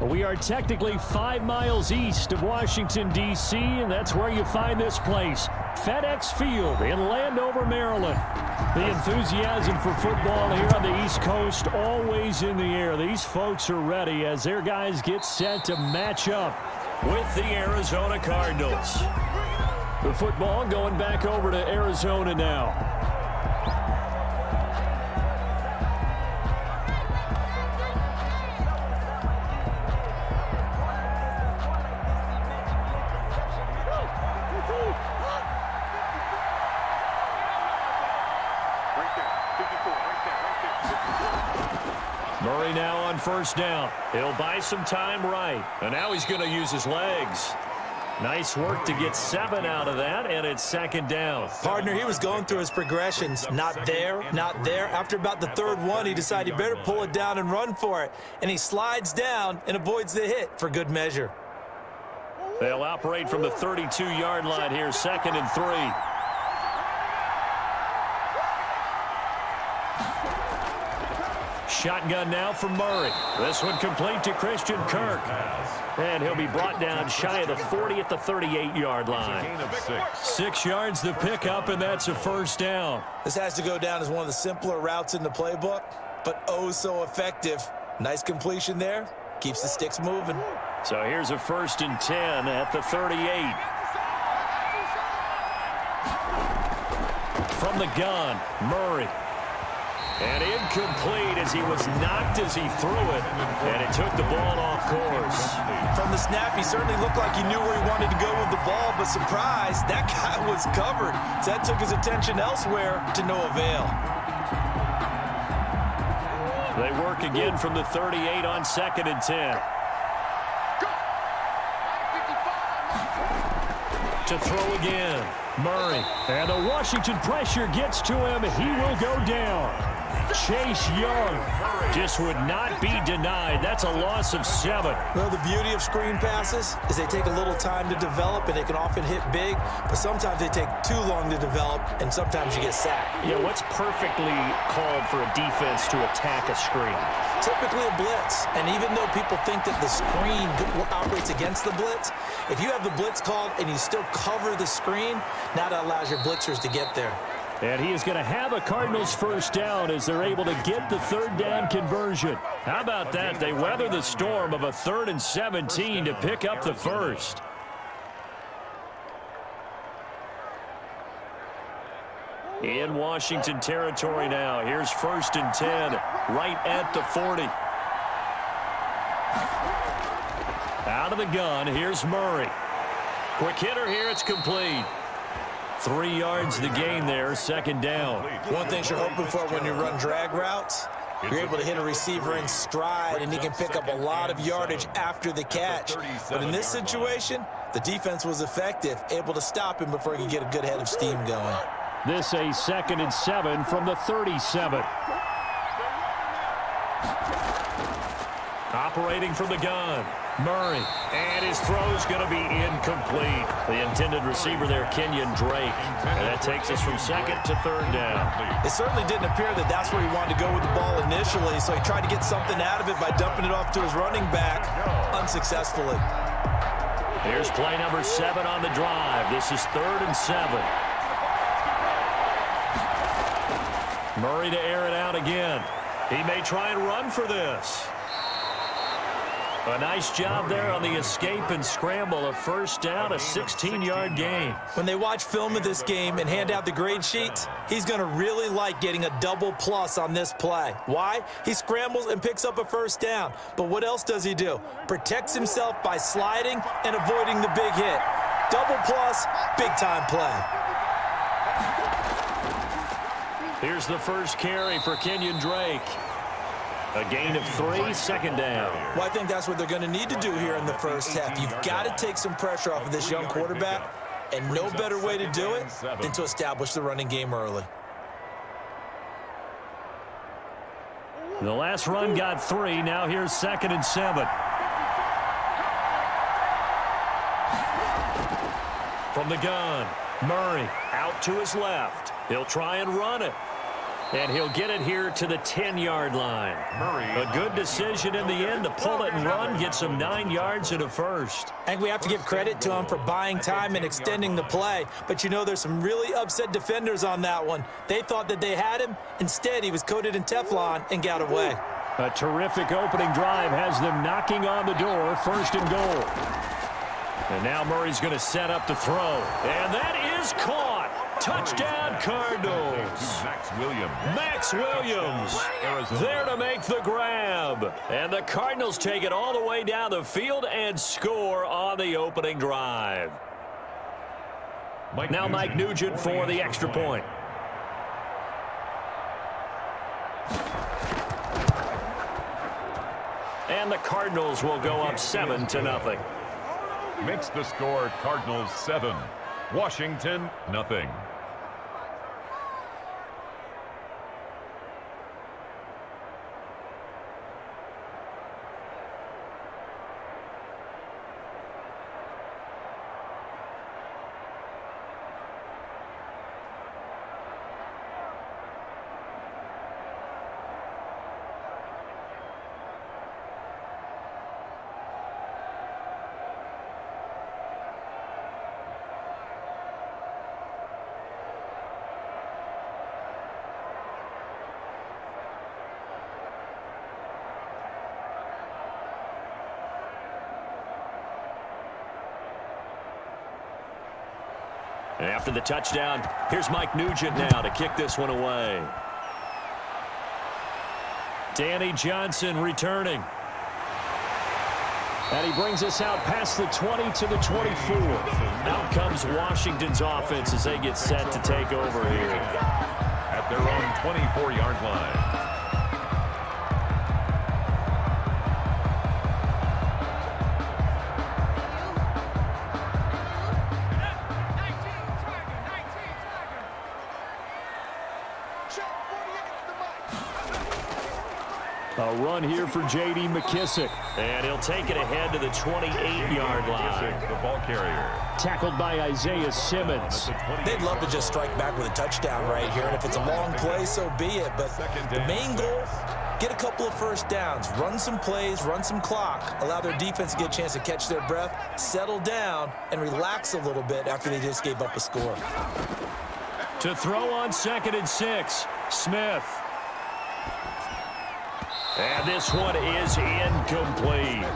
We are technically five miles east of Washington, D.C., and that's where you find this place, FedEx Field in Landover, Maryland. The enthusiasm for football here on the East Coast always in the air. These folks are ready as their guys get set to match up with the Arizona Cardinals. The football going back over to Arizona now. First down. He'll buy some time right. And now he's going to use his legs. Nice work to get seven out of that, and it's second down. Partner, he was going through his progressions. Not there, not there. After about the third one, he decided he better pull it down and run for it. And he slides down and avoids the hit for good measure. They'll operate from the 32-yard line here, second and three. Shotgun now for Murray. This one complete to Christian Kirk. And he'll be brought down shy of the 40 at the 38-yard line. Six yards the pickup, and that's a first down. This has to go down as one of the simpler routes in the playbook, but oh so effective. Nice completion there. Keeps the sticks moving. So here's a first and 10 at the 38. From the gun, Murray. And incomplete as he was knocked as he threw it. And it took the ball off course. From the snap, he certainly looked like he knew where he wanted to go with the ball, but surprise, that guy was covered. So that took his attention elsewhere to no avail. They work again from the 38 on second and 10. To throw again. Murray. And the Washington pressure gets to him. He will go down. Chase Young just would not be denied. That's a loss of seven. Well, the beauty of screen passes is they take a little time to develop, and they can often hit big, but sometimes they take too long to develop, and sometimes you get sacked. Yeah, what's perfectly called for a defense to attack a screen? Typically a blitz, and even though people think that the screen operates against the blitz, if you have the blitz called and you still cover the screen, now that allows your blitzers to get there. And he is going to have a Cardinals first down as they're able to get the third down conversion. How about that? They weather the storm of a third and 17 to pick up the first. In Washington territory now. Here's first and 10 right at the 40. Out of the gun, here's Murray. Quick hitter here, it's complete. Three yards the gain there, second down. One thing you're hoping for when you run drag routes, you're able to hit a receiver in stride, and he can pick up a lot of yardage after the catch. But in this situation, the defense was effective, able to stop him before he could get a good head of steam going. This a second and seven from the 37. Operating from the gun. Murray. And his throw's going to be incomplete. The intended receiver there, Kenyan Drake. And that takes us from second to third down. It certainly didn't appear that that's where he wanted to go with the ball initially, so he tried to get something out of it by dumping it off to his running back unsuccessfully. Here's play number seven on the drive. This is third and seven. Murray to air it out again. He may try and run for this. A nice job there on the escape and scramble. A first down, a 16-yard gain. When they watch film of this game and hand out the grade sheets, he's going to really like getting a double plus on this play. Why? He scrambles and picks up a first down. But what else does he do? Protects himself by sliding and avoiding the big hit. Double plus, big-time play. Here's the first carry for Kenyan Drake. A gain of three, second down. Well, I think that's what they're going to need to do here in the first half. You've got to take some pressure off of this young quarterback, and no better way to do it than to establish the running game early. The last run got three. Now here's second and seven. From the gun, Murray out to his left. He'll try and run it. And he'll get it here to the 10-yard line. A good decision in the end to pull it and run, get some nine yards and a first. And we have to give credit to him for buying time and extending the play. But you know, there's some really upset defenders on that one. They thought that they had him. Instead, he was coated in Teflon and got away. A terrific opening drive has them knocking on the door, first and goal. And now Murray's going to set up to throw. And that is caught. Touchdown Cardinals. Maxx Williams. Maxx Williams there to make the grab. And the Cardinals take it all the way down the field and score on the opening drive. Mike now Mike Nugent for the extra point. And the Cardinals will go up 7 to nothing. Makes the score Cardinals 7. Washington, nothing. After the touchdown, here's Mike Nugent now to kick this one away. Danny Johnson returning. And he brings us out past the 20 to the 24. Out comes Washington's offense as they get set to take over here. At their own 24-yard line. For J.D. McKissic. And he'll take it ahead to the 28-yard line. The ball carrier. Tackled by Isaiah Simmons. They'd love to just strike back with a touchdown right here. And if it's a long play, so be it. But the main goal, get a couple of first downs, run some plays, run some clock, allow their defense to get a chance to catch their breath, settle down, and relax a little bit after they just gave up a score. To throw on second and six, Smith. And this one is incomplete.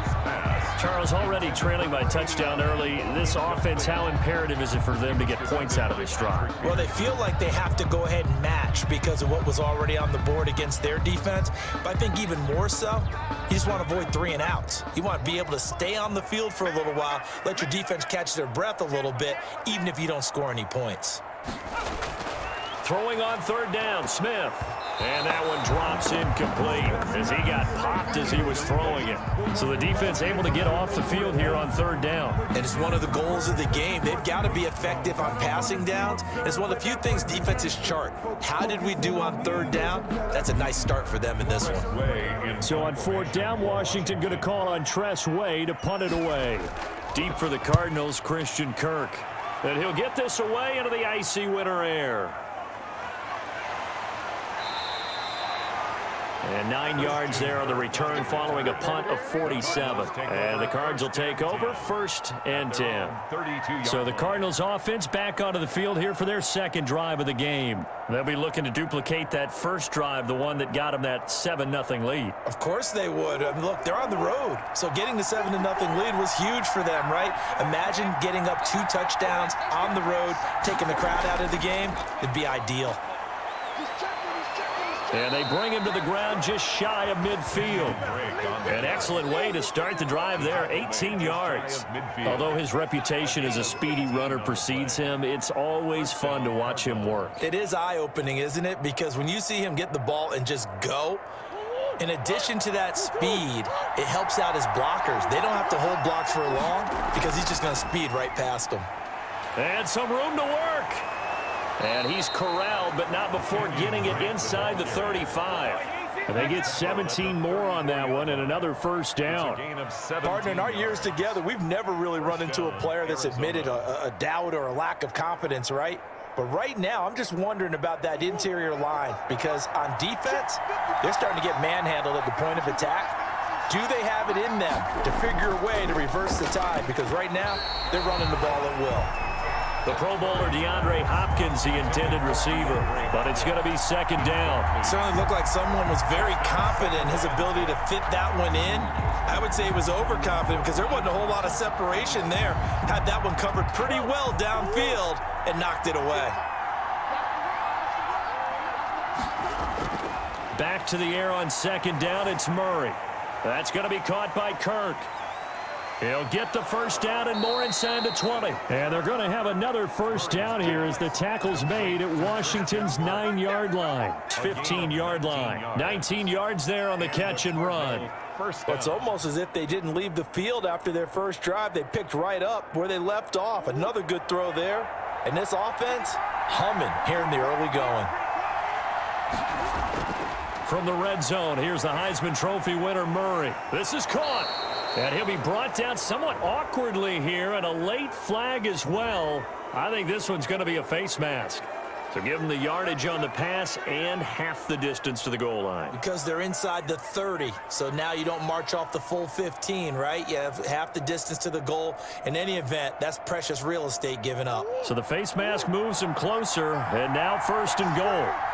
Charles already trailing by touchdown early. This offense, how imperative is it for them to get points out of this drive? Well, they feel like they have to go ahead and match because of what was already on the board against their defense. But I think even more so, you just want to avoid three and outs. You want to be able to stay on the field for a little while, let your defense catch their breath a little bit, even if you don't score any points. Throwing on third down, Smith. And that one drops incomplete as he got popped as he was throwing it. So the defense able to get off the field here on third down. And it's one of the goals of the game. They've got to be effective on passing downs. It's one of the few things defenses chart. How did we do on third down? That's a nice start for them in this one. So on fourth down, Washington going to call on Tress Way to punt it away. Deep for the Cardinals, Christian Kirk. And he'll get this away into the icy winter air. And nine yards there on the return following a punt of 47. And the Cards will take over first and 10. So the Cardinals offense back onto the field here for their second drive of the game. They'll be looking to duplicate that first drive, the one that got them that 7-0 lead. Of course they would. I mean, look, they're on the road. So getting the 7-0 lead was huge for them, right? Imagine getting up two touchdowns on the road, taking the crowd out of the game. It'd be ideal. And they bring him to the ground just shy of midfield. An excellent way to start the drive there, 18 yards. Although his reputation as a speedy runner precedes him, it's always fun to watch him work. It is eye-opening, isn't it? Because when you see him get the ball and just go, in addition to that speed, it helps out his blockers. They don't have to hold blocks for long because he's just going to speed right past them. And some room to work. And he's corralled, but not before getting it inside the 35. And they get 17 more on that one and another first down. Partner, in our years together, we've never really run into a player that's admitted a, a doubt or a lack of confidence, right? But right now, I'm just wondering about that interior line because on defense, they're starting to get manhandled at the point of attack. Do they have it in them to figure a way to reverse the tide? Because right now, they're running the ball at will. The Pro Bowler DeAndre Hopkins, the intended receiver, but it's going to be second down. It certainly looked like someone was very confident in his ability to fit that one in. I would say he was overconfident because there wasn't a whole lot of separation there. Had that one covered pretty well downfield and knocked it away. Back to the air on second down, it's Murray. That's going to be caught by Kirk. He'll get the first down and more inside the 20. And they're going to have another first down here as the tackle's made at Washington's nine-yard line. 15-yard line. 19 yards there on the catch and run. It's almost as if they didn't leave the field after their first drive. They picked right up where they left off. Another good throw there. And this offense, humming here in the early going. From the red zone, here's the Heisman Trophy winner, Murray. This is caught. And he'll be brought down somewhat awkwardly here, and a late flag as well. I think this one's going to be a face mask. So give them the yardage on the pass and half the distance to the goal line. Because they're inside the 30, so now you don't march off the full 15, right? You have half the distance to the goal. In any event, that's precious real estate given up. So the face mask moves him closer, and now first and goal.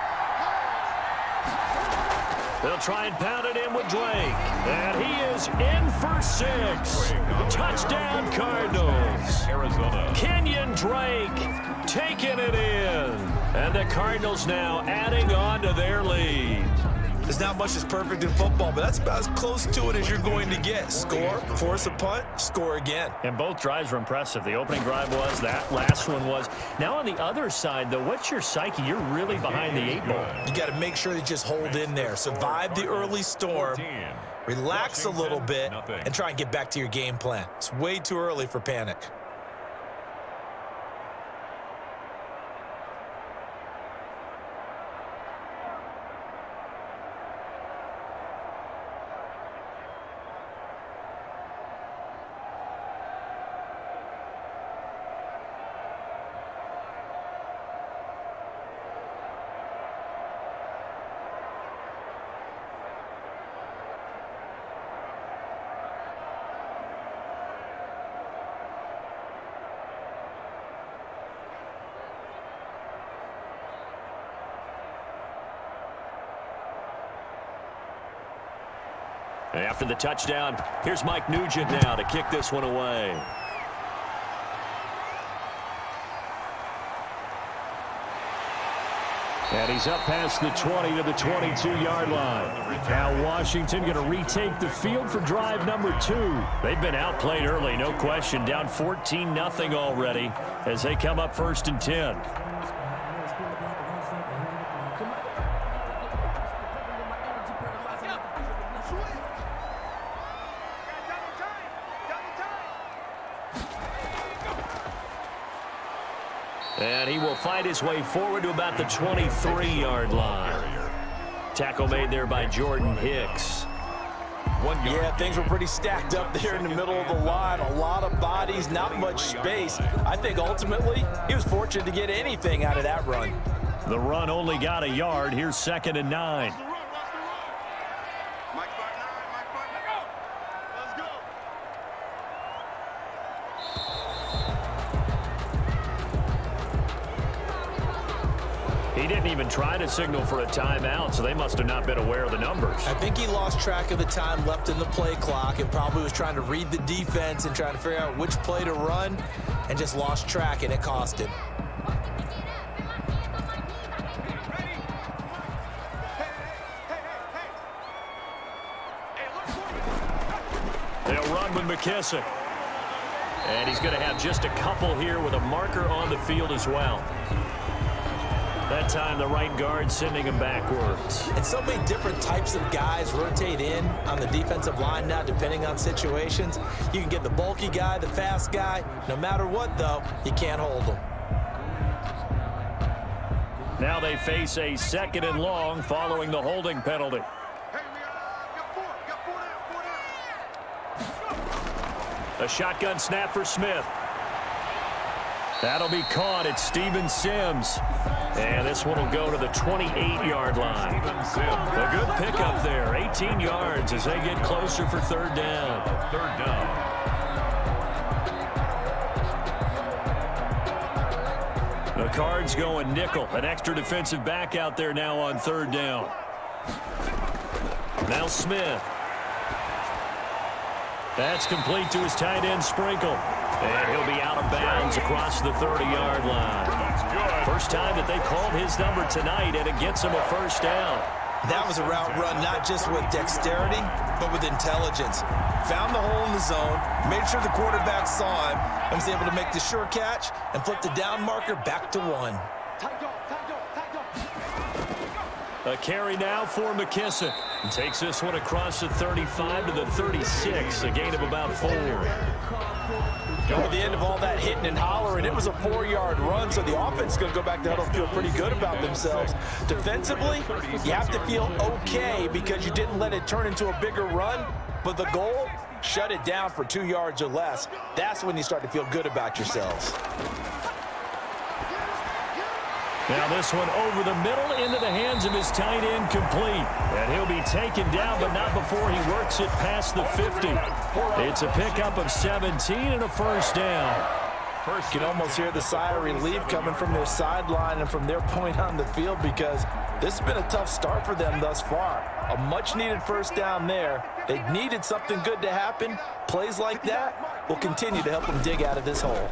They'll try and pound it in with Drake. And he is in for six. Touchdown Cardinals. Arizona. Kenyan Drake taking it in. And the Cardinals now adding on to their lead. There's not much that's perfect in football, but that's about as close to it as you're going to get. Score, force a punt, score again. And both drives were impressive. The opening drive was, that last one was. Now on the other side, though, what's your psyche? You're really behind the eight ball. You got to make sure you just hold in there. Survive the early storm, relax a little bit, and try and get back to your game plan. It's way too early for panic. After the touchdown, here's Mike Nugent now to kick this one away. And he's up past the 20 to the 22-yard line. Now Washington going to retake the field for drive number two. They've been outplayed early, no question, down 14-0 already as they come up first and 10. His way forward to about the 23-yard line. Tackle made there by Jordan Hicks. Yeah, things were pretty stacked up there in the middle of the line. A lot of bodies, not much space. I think ultimately he was fortunate to get anything out of that run. The run only got a yard. Here's second and nine. Try to signal for a timeout, so they must have not been aware of the numbers. I think he lost track of the time left in the play clock and probably was trying to read the defense and trying to figure out which play to run and just lost track, and it cost him. They'll run with McKissic. And he's going to have just a couple here with a marker on the field as well. That time the right guard sending him backwards. And so many different types of guys rotate in on the defensive line now depending on situations. You can get the bulky guy, the fast guy. No matter what, though, you can't hold them. Now they face a second and long following the holding penalty. A shotgun snap for Smith. That'll be caught at Steven Sims. And this one will go to the 28-yard line. A good pickup there. 18 yards as they get closer for third down. Third down. The Cards going nickel. An extra defensive back out there now on third down. Now Smith. That's complete to his tight end Sprinkle. And he'll be out of bounds across the 30-yard line. First time that they called his number tonight, and it gets him a first down. That was a route run not just with dexterity, but with intelligence. Found the hole in the zone, made sure the quarterback saw him, and was able to make the sure catch and flip the down marker back to one. A carry now for McKissic. Takes this one across the 35 to the 36, a gain of about four. At the end of all that hitting and hollering, it was a four-yard run, so the offense is going to go back to huddle feel pretty good about themselves. Defensively, you have to feel okay because you didn't let it turn into a bigger run, but the goal, shut it down for two yards or less. That's when you start to feel good about yourselves. Now this one over the middle into the hands of his tight end complete. And he'll be taken down, but not before he works it past the 50. It's a pickup of 17 and a first down. You can almost hear the sigh of relief coming from their sideline and from their point on the field because this has been a tough start for them thus far. A much-needed first down there. They needed something good to happen. Plays like that will continue to help them dig out of this hole.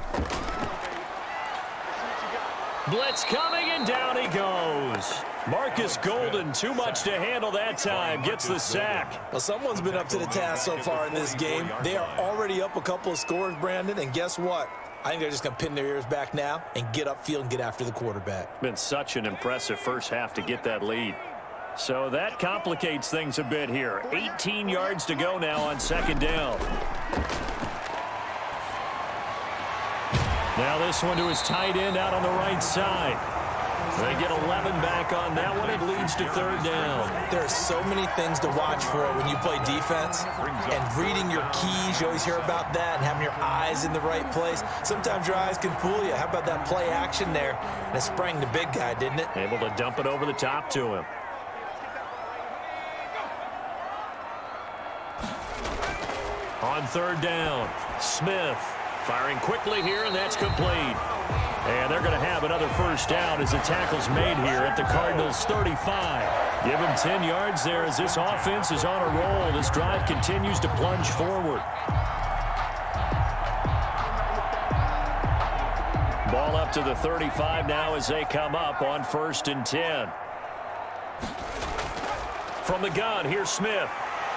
Blitz coming, and down he goes. Marcus Golden, too much to handle that time, gets the sack. Well, someone's been up to the task so far in this game. They are already up a couple of scores, Brandon, and guess what? I think they're just going to pin their ears back now and get upfield and get after the quarterback. Been such an impressive first half to get that lead. So that complicates things a bit here. 18 yards to go now on second down. Now this one to his tight end out on the right side. They get 11 back on that one. It leads to third down. There are so many things to watch for when you play defense. And reading your keys, you always hear about that, and having your eyes in the right place. Sometimes your eyes can fool you. How about that play action there? And it sprang the big guy, didn't it? Able to dump it over the top to him. On third down, Smith firing quickly here, and that's complete. And they're going to have another first down as the tackle's made here at the Cardinals' 35. Give them 10 yards there as this offense is on a roll. This drive continues to plunge forward. Ball up to the 35 now as they come up on first and 10. From the gun, here's Smith.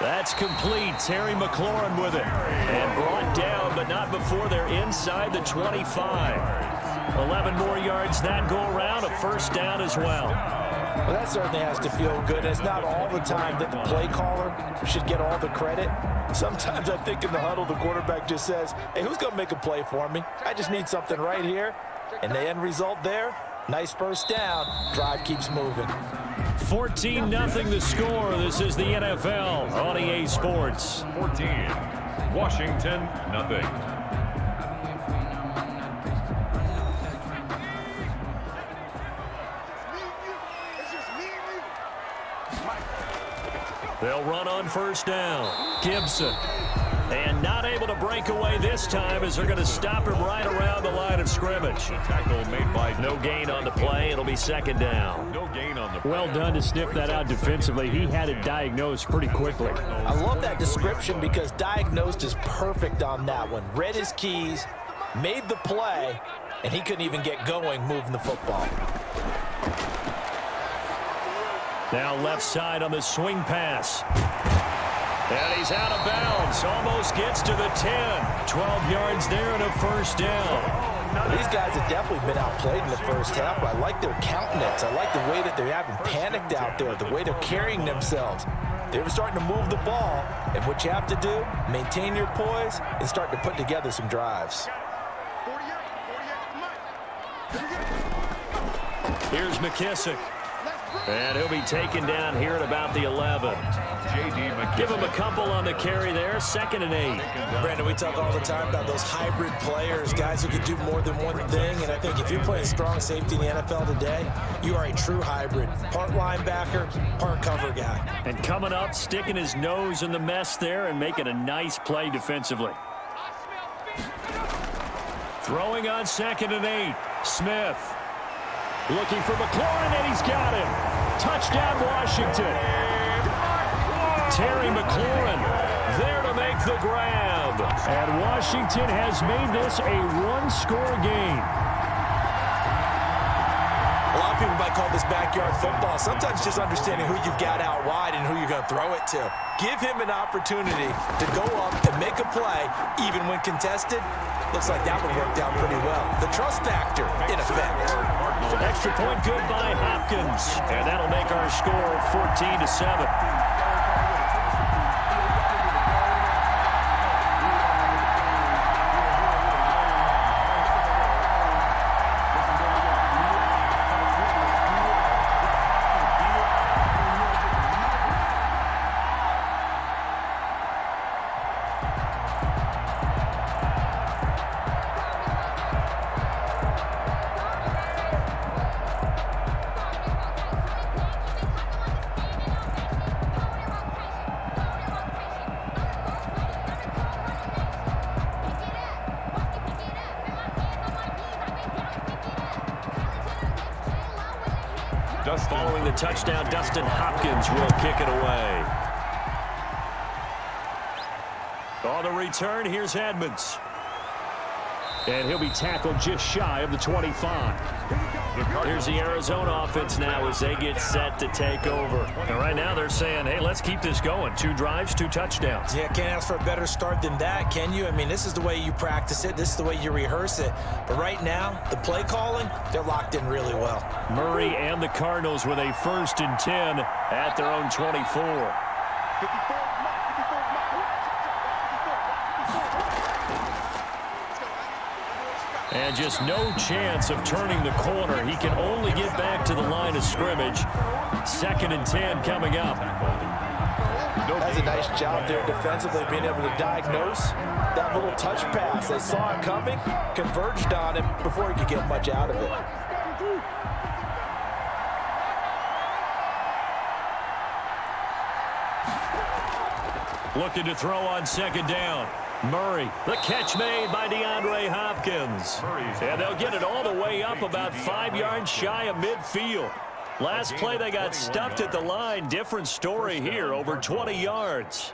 That's complete. Terry McLaurin with it. And brought down, but not before they're inside the 25. 11 more yards that go around. A first down as well. Well, that certainly has to feel good. It's not all the time that the play caller should get all the credit. Sometimes I think in the huddle, the quarterback just says, hey, who's going to make a play for me? I just need something right here. And the end result there, nice first down. Drive keeps moving. 14 nothing the score. This is the NFL on EA Sports. 14. Washington, nothing. They'll run on first down. Gibson. And not able to break away this time as they're going to stop him right around the line of scrimmage. Tackle made by no gain on the play. It'll be second down. No gain on the play. Well done to sniff that out defensively. He had it diagnosed pretty quickly. I love that description because diagnosed is perfect on that one. Read his keys, made the play, and he couldn't even get going moving the football. Now left side on the swing pass. And he's out of bounds. Almost gets to the 10. 12 yards there and a first down. These guys have definitely been outplayed in the first half, but I like their countenance. I like the way that they're having panicked out there, the way they're carrying themselves. They're starting to move the ball, and what you have to do, maintain your poise and start to put together some drives. Here's McKissic. And he'll be taken down here at about the 11. Give him a couple on the carry there, second and eight. Brandon, we talk all the time about those hybrid players, guys who can do more than one thing, and I think if you're playing strong safety in the NFL today, you are a true hybrid. Part linebacker, part cover guy. And coming up, sticking his nose in the mess there and making a nice play defensively. Throwing on second and eight, Smith. Looking for McLaurin, and he's got him. Touchdown, Washington. Terry McLaurin there to make the grab. And Washington has made this a one-score game. A lot of people might call this backyard football. Sometimes just understanding who you've got out wide and who you're going to throw it to. Give him an opportunity to go up and make a play, even when contested. Looks like that one worked out pretty well. The trust factor, in effect. Extra point good by Hopkins. And that'll make our score 14 to 7. Here's Edmonds. And he'll be tackled just shy of the 25. Here's the Arizona offense now as they get set to take over. And right now they're saying, hey, let's keep this going. Two drives, two touchdowns. Yeah, can't ask for a better start than that, can you? I mean, this is the way you practice it. This is the way you rehearse it. But right now, the play calling, they're locked in really well. Murray and the Cardinals with a first and 10 at their own 24. And just no chance of turning the corner. He can only get back to the line of scrimmage. Second and 10 coming up. That's a nice job there defensively, being able to diagnose that little touch pass. They saw it coming, converged on him before he could get much out of it. Looking to throw on second down. Murray, the catch made by DeAndre Hopkins. And they'll get it all the way up about five yards shy of midfield. Last play, they got stuffed at the line. Different story here, over 20 yards.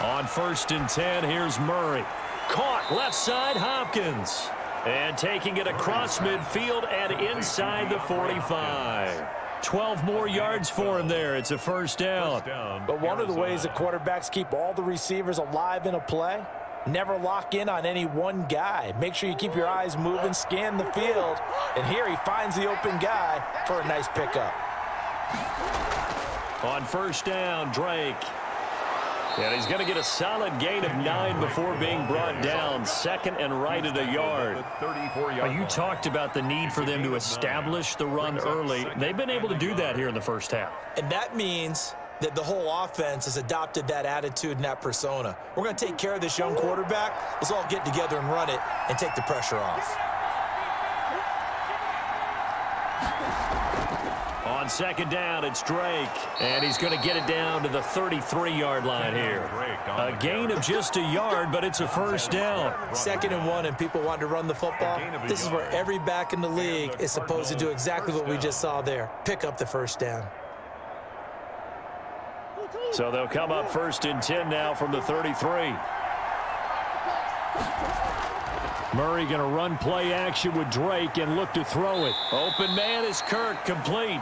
On first and 10, here's Murray. Caught left side, Hopkins. And taking it across midfield and inside the 45. 12 more yards for him there. It's a first down. But one of the ways the quarterbacks keep all the receivers alive in a play, never lock in on any one guy. Make sure you keep your eyes moving, scan the field. And here he finds the open guy for a nice pickup. On first down, Drake. And he's going to get a solid gain of nine before being brought down. Second and right at a yard. Well, you talked about the need for them to establish the run early. They've been able to do that here in the first half. And that means that the whole offense has adopted that attitude and that persona. We're going to take care of this young quarterback. Let's all get together and run it and take the pressure off. On second down, it's Drake. And he's going to get it down to the 33-yard line here. A gain of just a yard, but it's a first down. Second and one, and people want to run the football. This is where every back in the league is supposed to do exactly what we just saw there. Pick up the first down. So they'll come up first and 10 now from the 33. Murray going to run play action with Drake and look to throw it. Open man is Kirk, complete.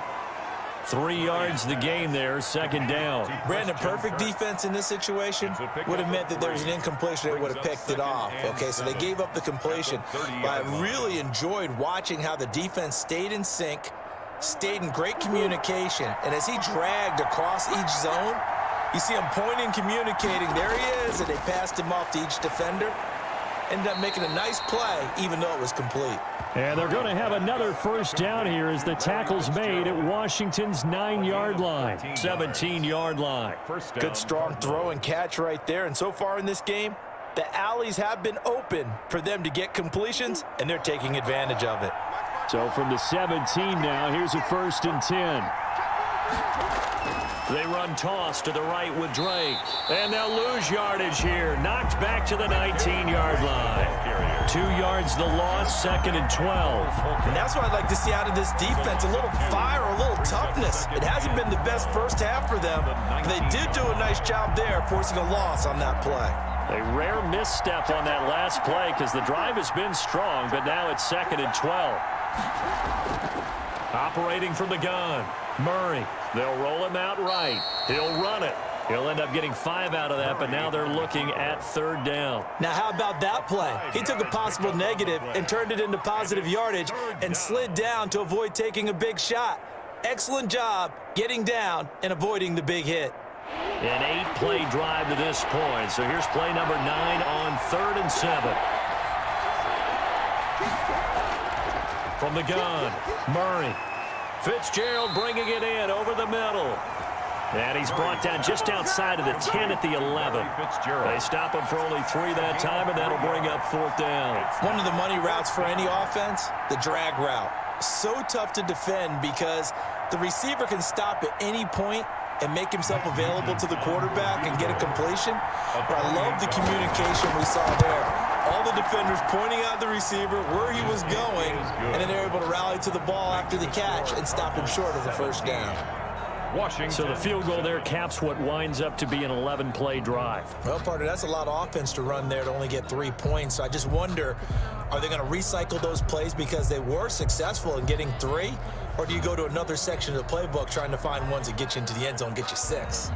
Three yards the game there, second down. Brandon, perfect defense in this situation would have meant that there was an incompletion that would have picked it off. Okay, so they gave up the completion. But I really enjoyed watching how the defense stayed in sync, stayed in great communication, and as he dragged across each zone, You see him pointing, communicating. There he is, and they passed him off to each defender. Ended up making a nice play, even though it was complete. And they're going to have another first down here as the tackle's made at Washington's nine-yard line, 17-yard line. Good strong throw and catch right there. And so far in this game, the alleys have been open for them to get completions, and they're taking advantage of it. So from the 17 now, here's a first and 10. They run toss to the right with Drake. And they'll lose yardage here. Knocked back to the 19-yard line. Two yards the loss, second and 12. And that's what I'd like to see out of this defense. A little fire, a little toughness. It hasn't been the best first half for them. But they did do a nice job there, forcing a loss on that play. A rare misstep on that last play because the drive has been strong, but now it's second and 12. Operating from the gun, Murray. They'll roll him out right. He'll run it. He'll end up getting five out of that, but now they're looking at third down. Now, how about that play? He took a possible negative and turned it into positive yardage and slid down to avoid taking a big shot. Excellent job getting down and avoiding the big hit. An eight-play drive to this point. So here's play number nine on third and seven. From the gun, Murray. Fitzgerald bringing it in over the middle. And he's brought down just outside of the 10 at the 11. They stop him for only three that time, and that'll bring up fourth down. One of the money routes for any offense, the drag route. So tough to defend because the receiver can stop at any point and make himself available to the quarterback and get a completion. But I love the communication we saw there. All the defenders pointing out the receiver where he was going, and then they're able to rally to the ball after the catch and stop him short of the first down. Washington. So the field goal there caps what winds up to be an 11-play drive. Well, partner, that's a lot of offense to run there to only get three points. So I just wonder, are they going to recycle those plays because they were successful in getting three? Or do you go to another section of the playbook trying to find ones that get you into the end zone, get you six?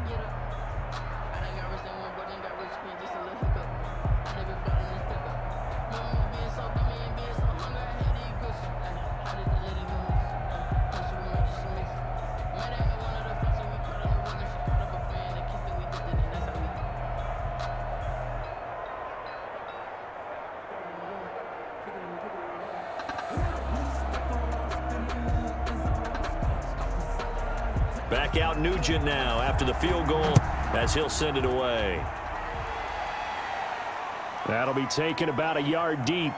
Nugent now after the field goal as he'll send it away. That'll be taken about a yard deep.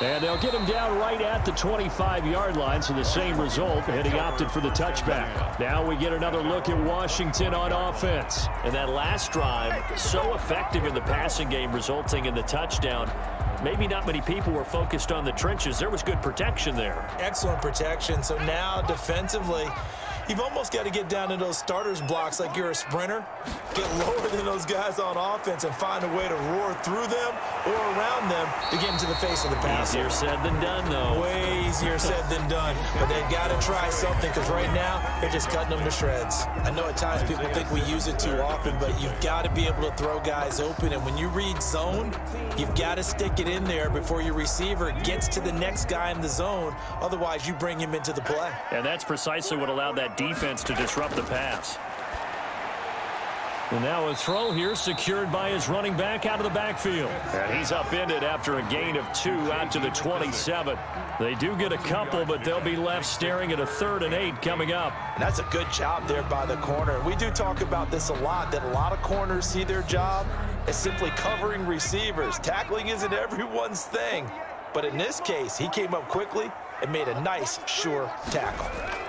And they'll get him down right at the 25-yard line, so the same result, and he opted for the touchback. Now we get another look at Washington on offense. And that last drive, so effective in the passing game, resulting in the touchdown. Maybe not many people were focused on the trenches. There was good protection there. Excellent protection. So now defensively, you've almost got to get down to those starters blocks like you're a sprinter. Get lower than those guys on offense and find a way to roar through them or around them to get into the face of the pass. Easier said than done, though. Way easier said than done. But they've got to try something because right now they're just cutting them to shreds. I know at times people think we use it too often, but you've got to be able to throw guys open. And when you read zone, you've got to stick it in there before your receiver gets to the next guy in the zone. Otherwise, you bring him into the play. And that's precisely what allowed that defense to disrupt the pass. And now a throw here secured by his running back out of the backfield. And he's upended after a gain of two out to the 27. They do get a couple, but they'll be left staring at a third and eight coming up. And that's a good job there by the corner. We do talk about this a lot, that a lot of corners see their job as simply covering receivers. Tackling isn't everyone's thing. But in this case, he came up quickly and made a nice, sure tackle.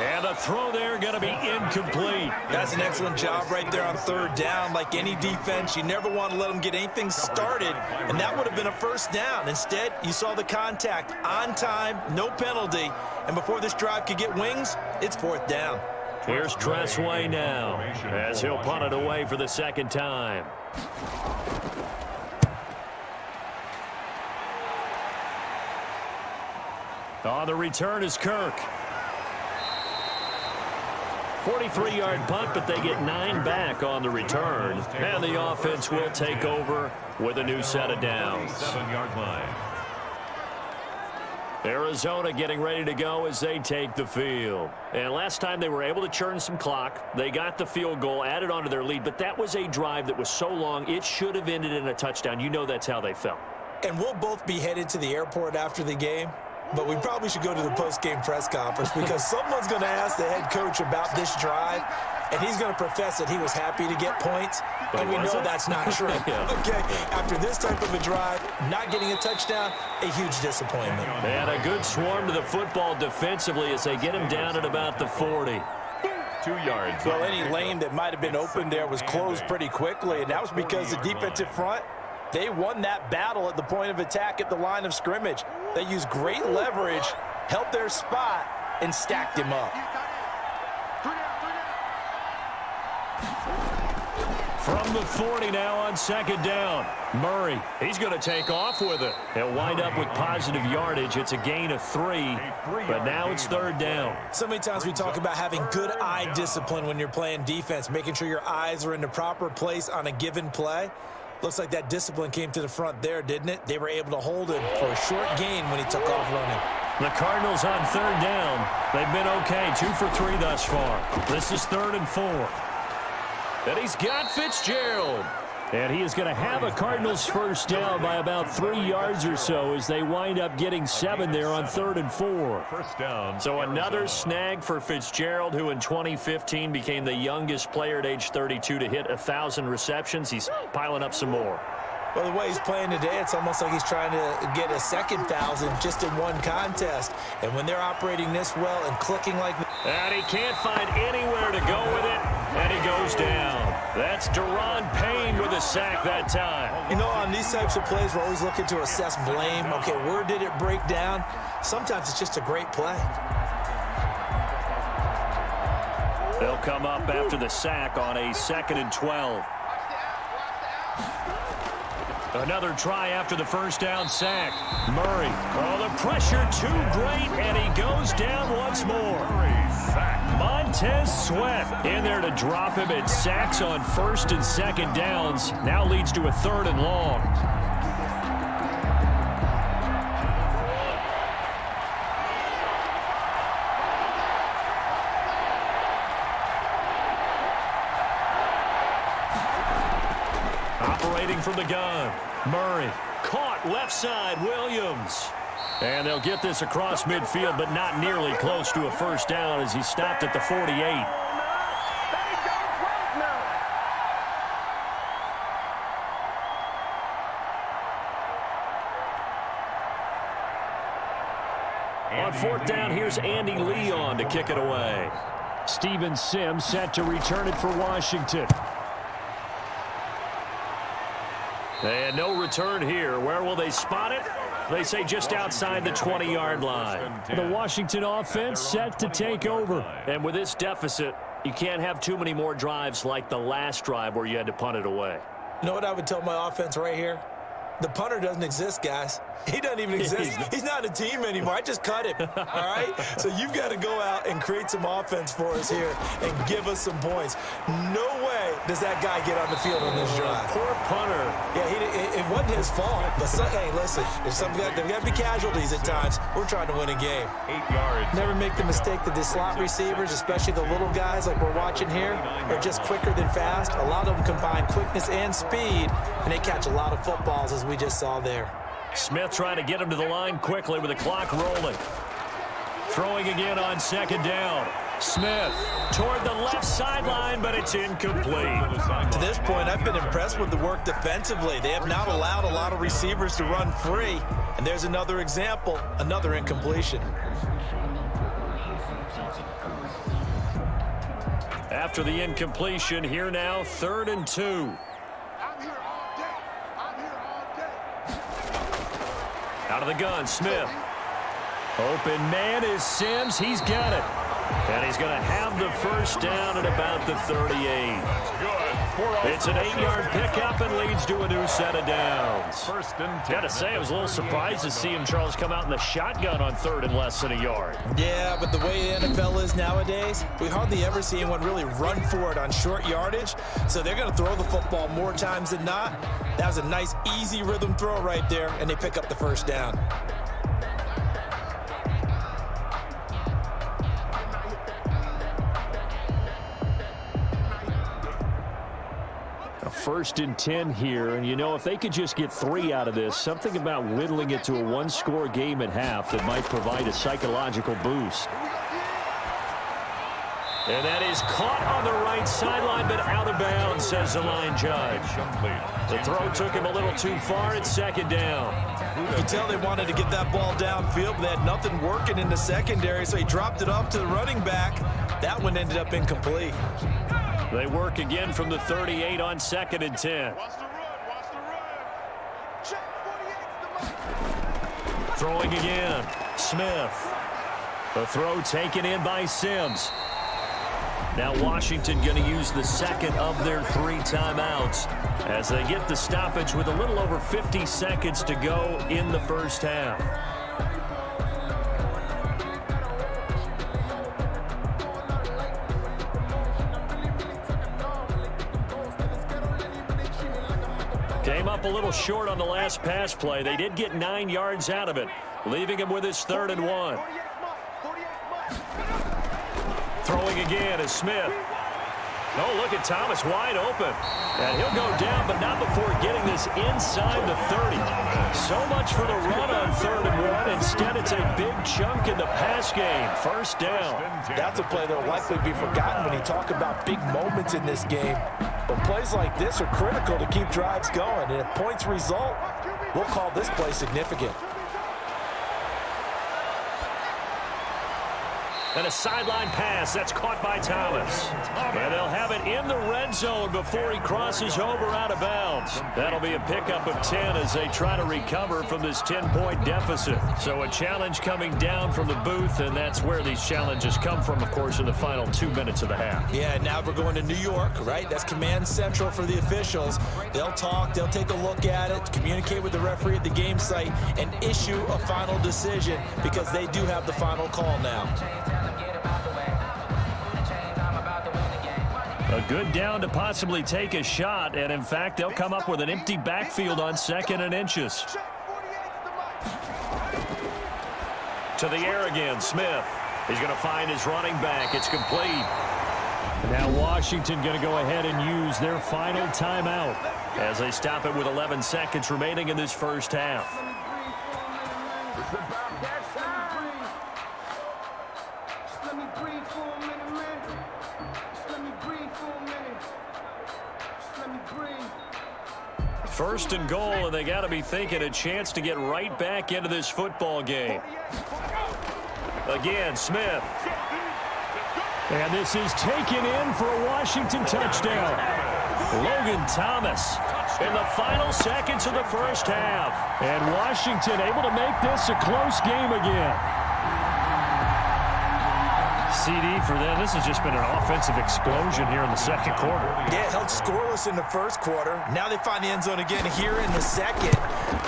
And the throw there going to be incomplete. That's an excellent job right there on third down. Like any defense, you never want to let them get anything started, and that would have been a first down. Instead, you saw the contact on time, no penalty, and before this drive could get wings, it's fourth down. Here's Tress Way now as he'll punt it away for the second time. On the return is Kirk. 43-yard punt, but they get nine back on the return. And the offense will take over with a new set of downs. Arizona getting ready to go as they take the field. And last time they were able to churn some clock. They got the field goal, added onto their lead, but that was a drive that was so long, it should have ended in a touchdown. You know that's how they felt. And we'll both be headed to the airport after the game, but we probably should go to the post-game press conference because someone's going to ask the head coach about this drive, and he's going to profess that he was happy to get points, But and we know it? that's not true. Yeah. Okay, after this type of a drive, not getting a touchdown, a huge disappointment. And a good swarm to the football defensively as they get him down at about the 40. Two yards. Well, any lane that might have been open there was closed pretty quickly, and that was because the defensive front, they won that battle at the point of attack at the line of scrimmage. They used great leverage, held their spot, and stacked him up. From the 40 now on second down. Murray, he's going to take off with it. He'll wind up with positive yardage. It's a gain of three, but now it's third down. So many times we talk about having good eye discipline when you're playing defense, making sure your eyes are in the proper place on a given play. Looks like that discipline came to the front there, didn't it? They were able to hold him for a short gain when he took off running. The Cardinals on third down. They've been okay, two for three thus far. This is third and four. And he's got Fitzgerald. And he is going to have a Cardinals first down by about three yards or so as they wind up getting seven there on third and four. First down. So another snag for Fitzgerald, who in 2015 became the youngest player at age 32 to hit a 1,000 receptions. He's piling up some more. Well, the way he's playing today, it's almost like he's trying to get a second thousand just in one contest. And when they're operating this well and clicking like And he can't find anywhere to go with it, and he goes down. That's Daron Payne with a sack that time. You know, on these types of plays, we're always looking to assess blame. Okay, where did it break down? Sometimes it's just a great play. They'll come up after the sack on a second and 12. Another try after the first down sack. Murray. Oh, the pressure too great, and he goes down once more. Montez Sweat in there to drop him at sacks on first and second downs. Now leads to a third and long. Operating from the gun. Murray. Caught left side. Williams. And they'll get this across midfield, but not nearly close to a first down as he stopped at the 48. On fourth down, here's Andy Leon to kick it away. Steven Sims set to return it for Washington. And no return here. Where will they spot it? They say just outside the 20-yard line. The Washington offense set to take over. And with this deficit, you can't have too many more drives like the last drive where you had to punt it away. You know what I would tell my offense right here? The punter doesn't exist, guys. He doesn't even exist. He's not a team anymore. I just cut him, all right? So you've got to go out and create some offense for us here and give us some points. No way does that guy get on the field on this drive. Poor punter. Yeah, he, it, it wasn't his fault. But, some, hey, listen, there's some, there got to be casualties at times. We're trying to win a game. Eight yards. Never make the mistake that the slot receivers, especially the little guys like we're watching here, are just quicker than fast. A lot of them combine quickness and speed, and they catch a lot of footballs, as we just saw there. Smith trying to get him to the line quickly with the clock rolling. Throwing again on second down. Smith toward the left sideline, but it's incomplete. To this point, I've been impressed with the work defensively. They have not allowed a lot of receivers to run free. And there's another example, another incompletion. After the incompletion, here now, third and two. Out of the gun, Smith. Open man is Sims. He's got it. And he's going to have the first down at about the 38. It's an eight-yard pickup and leads to a new set of downs. First and ten. Got to say, I was a little surprised to see him, Charles, come out in the shotgun on third and less than a yard. Yeah, but the way the NFL is nowadays, we hardly ever see anyone really run for it on short yardage. So they're going to throw the football more times than not. That was a nice, easy rhythm throw right there, and they pick up the first down. First and 10 here. And, you know, if they could just get three out of this, something about whittling it to a one-score game at half that might provide a psychological boost. And that is caught on the right sideline, but out of bounds, says the line judge. The throw took him a little too far. It's second down. You can tell they wanted to get that ball downfield, but they had nothing working in the secondary, so he dropped it off to the running back. That one ended up incomplete. They work again from the 38 on second and 10. Throwing again. Smith. The throw taken in by Sims. Now Washington going to use the second of their three timeouts as they get the stoppage with a little over 50 seconds to go in the first half. Up a little short on the last pass play. They did get nine yards out of it, leaving him with his third and one. Throwing again is Smith. Oh, look at Thomas wide open. And he'll go down, but not before getting this inside the 30. So much for the run on third and one. Instead, it's a big chunk in the pass game. First down. That's a play that will likely be forgotten when you talk about big moments in this game. But plays like this are critical to keep drives going. And if points result, we'll call this play significant. And a sideline pass that's caught by Thomas. And they'll have it in the red zone before he crosses over out of bounds. That'll be a pickup of 10 as they try to recover from this 10-point deficit. So a challenge coming down from the booth, and that's where these challenges come from, of course, in the final two minutes of the half. Yeah, now we're going to New York, right? That's command central for the officials. They'll talk, they'll take a look at it, communicate with the referee at the game site, and issue a final decision because they do have the final call now. A good down to possibly take a shot, and in fact, they'll come up with an empty backfield on second and inches. To the air again, Smith. He's going to find his running back. It's complete. Now Washington going to go ahead and use their final timeout as they stop it with 11 seconds remaining in this first half. First and goal, and they got to be thinking a chance to get right back into this football game. Again, Smith. And this is taken in for a Washington touchdown. Logan Thomas in the final seconds of the first half. And Washington able to make this a close game again. CD for them. This has just been an offensive explosion here in the second quarter. Yeah, held scoreless in the first quarter. Now they find the end zone again here in the second.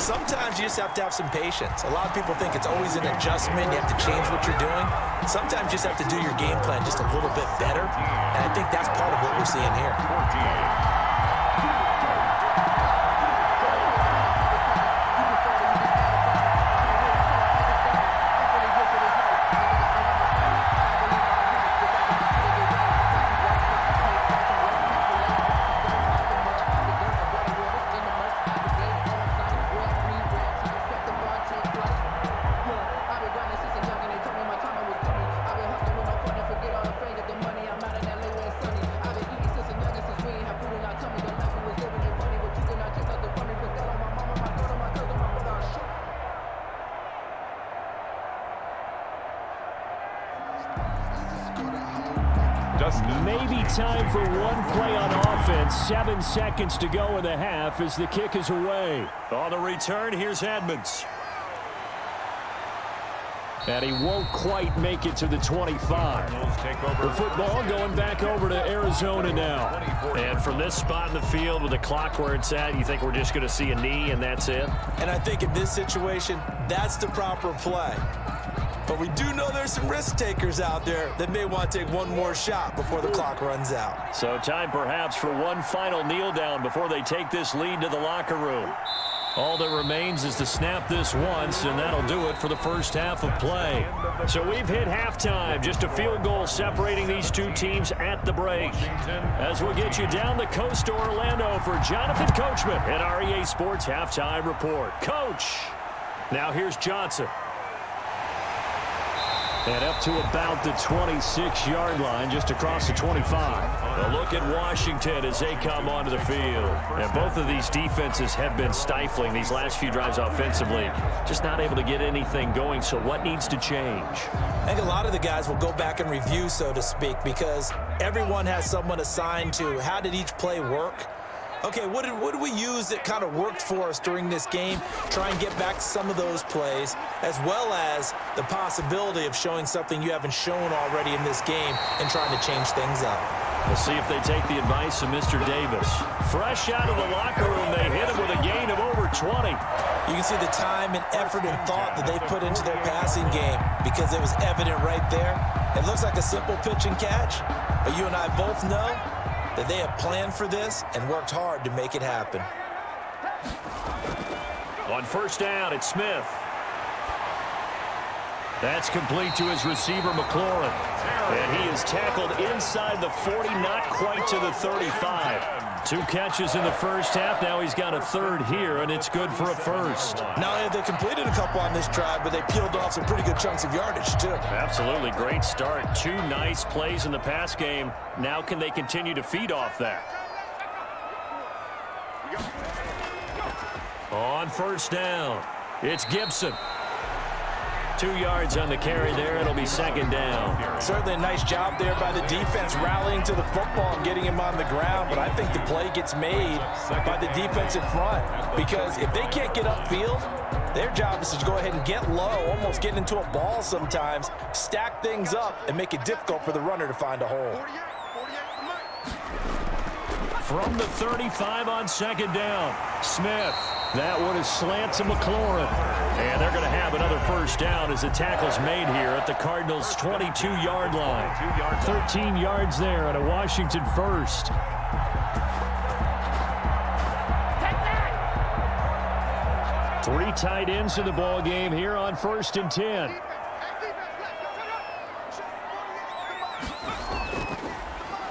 Sometimes you just have to have some patience. A lot of people think it's always an adjustment. You have to change what you're doing. Sometimes you just have to do your game plan just a little bit better. And I think that's part of what we're seeing here. Seconds to go in the half as the kick is away. On the return, here's Edmonds. And he won't quite make it to the 25. The football going back over to Arizona now. And from this spot in the field with the clock where it's at, you think we're just going to see a knee and that's it? And I think in this situation, that's the proper play. But we do know there's some risk takers out there that may want to take one more shot before the clock runs out. So time perhaps for one final kneel down before they take this lead to the locker room. All that remains is to snap this once, and that'll do it for the first half of play. So we've hit halftime. Just a field goal separating these two teams at the break. As we'll get you down the coast to Orlando for Jonathan Coachman at REA Sports Halftime Report. Coach! Now here's Johnson. And up to about the 26-yard line, just across the 25. A look at Washington as they come onto the field. And both of these defenses have been stifling these last few drives offensively. Just not able to get anything going, so what needs to change? I think a lot of the guys will go back and review, so to speak, because everyone has someone assigned to how did each play work okay, what did, what did we use that kind of worked for us during this game? Try and get back some of those plays, as well as the possibility of showing something you haven't shown already in this game and trying to change things up. We'll see if they take the advice of Mr. Davis. Fresh out of the locker room, they hit him with a gain of over 20. You can see the time and effort and thought that they put into their passing game because it was evident right there. It looks like a simple pitch and catch, but you and I both know that they have planned for this and worked hard to make it happen. On first down, it's Smith. That's complete to his receiver, McLaurin. And he is tackled inside the 40, not quite to the 35. Two catches in the first half. Now he's got a third here, and it's good for a first. Not only have they completed a couple on this drive, but they peeled off some pretty good chunks of yardage, too. Absolutely. Great start. Two nice plays in the pass game. Now can they continue to feed off that? On first down, it's Gibson. Two yards on the carry there. It'll be second down. Certainly a nice job there by the defense rallying to the football and getting him on the ground. But I think the play gets made by the defensive front because if they can't get upfield, their job is to go ahead and get low, almost get into a ball sometimes, stack things up, and make it difficult for the runner to find a hole. From the 35 on second down, Smith. That one is slant to McLaurin. And they're going to have another first down as the tackle's made here at the Cardinals' 22-yard line. 13 yards there at a Washington first. Three tight ends in the ball game here on first and 10.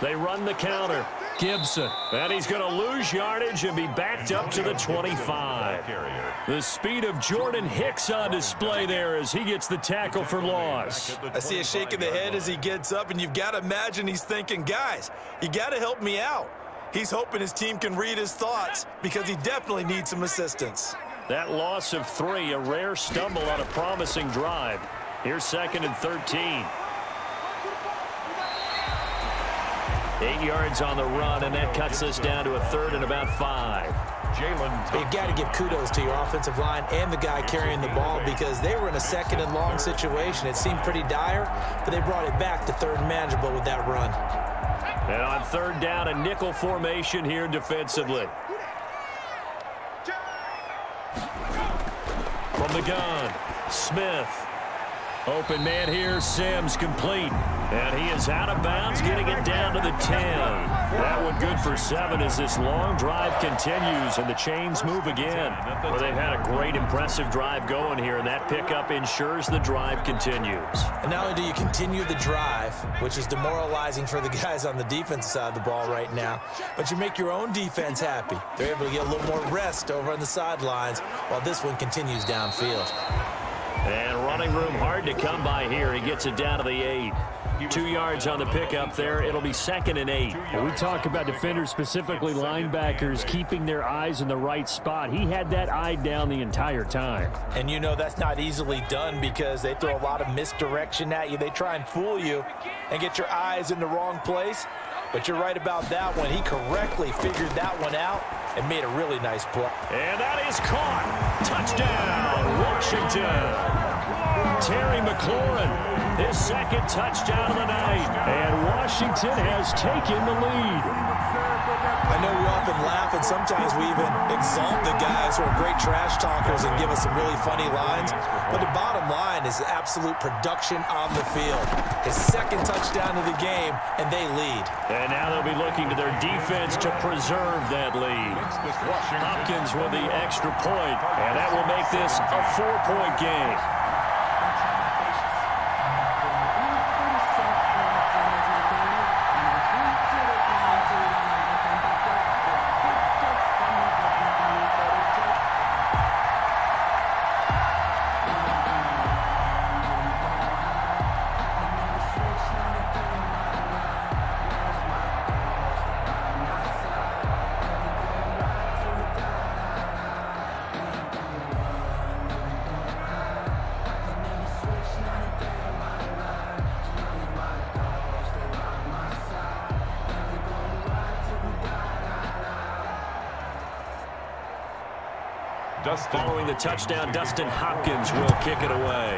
They run the counter. Gibson. And he's going to lose yardage and be backed up to the 25. The speed of Jordan Hicks on display there as he gets the tackle for loss. I see a shake of the head as he gets up, and you've got to imagine he's thinking, guys, you got to help me out. He's hoping his team can read his thoughts because he definitely needs some assistance. That loss of three, a rare stumble on a promising drive. Here's second and 13. Eight yards on the run, and that cuts us down to a third and about five. Jalen. You've got to give kudos to your offensive line and the guy carrying the ball because they were in a second and long situation. It seemed pretty dire, but they brought it back to third and manageable with that run. And on third down, a nickel formation here defensively. From the gun, Smith. Open man here, Sims complete. And he is out of bounds, getting it down to the 10. That one good for seven as this long drive continues and the chains move again. Well, they've had a great, impressive drive going here, and that pickup ensures the drive continues. And not only do you continue the drive, which is demoralizing for the guys on the defensive side of the ball right now, but you make your own defense happy. They're able to get a little more rest over on the sidelines while this one continues downfield. And running room hard to come by here. He gets it down to the eight. Two yards on the pickup there. It'll be second and eight. we talk about defenders, specifically linebackers, keeping their eyes in the right spot. He had that eye down the entire time. And you know that's not easily done because they throw a lot of misdirection at you. They try and fool you and get your eyes in the wrong place. But you're right about that one. He correctly figured that one out and made a really nice play. And that is caught. Touchdown, Washington. Terry McLaurin, his second touchdown of the night. And Washington has taken the lead. Often laugh, and sometimes we even exalt the guys who are great trash talkers and give us some really funny lines. But the bottom line is absolute production on the field. His second touchdown of the game, and they lead. And now they'll be looking to their defense to preserve that lead. Hopkins with the extra point, and that will make this a four-point game. Touchdown, Dustin Hopkins will kick it away.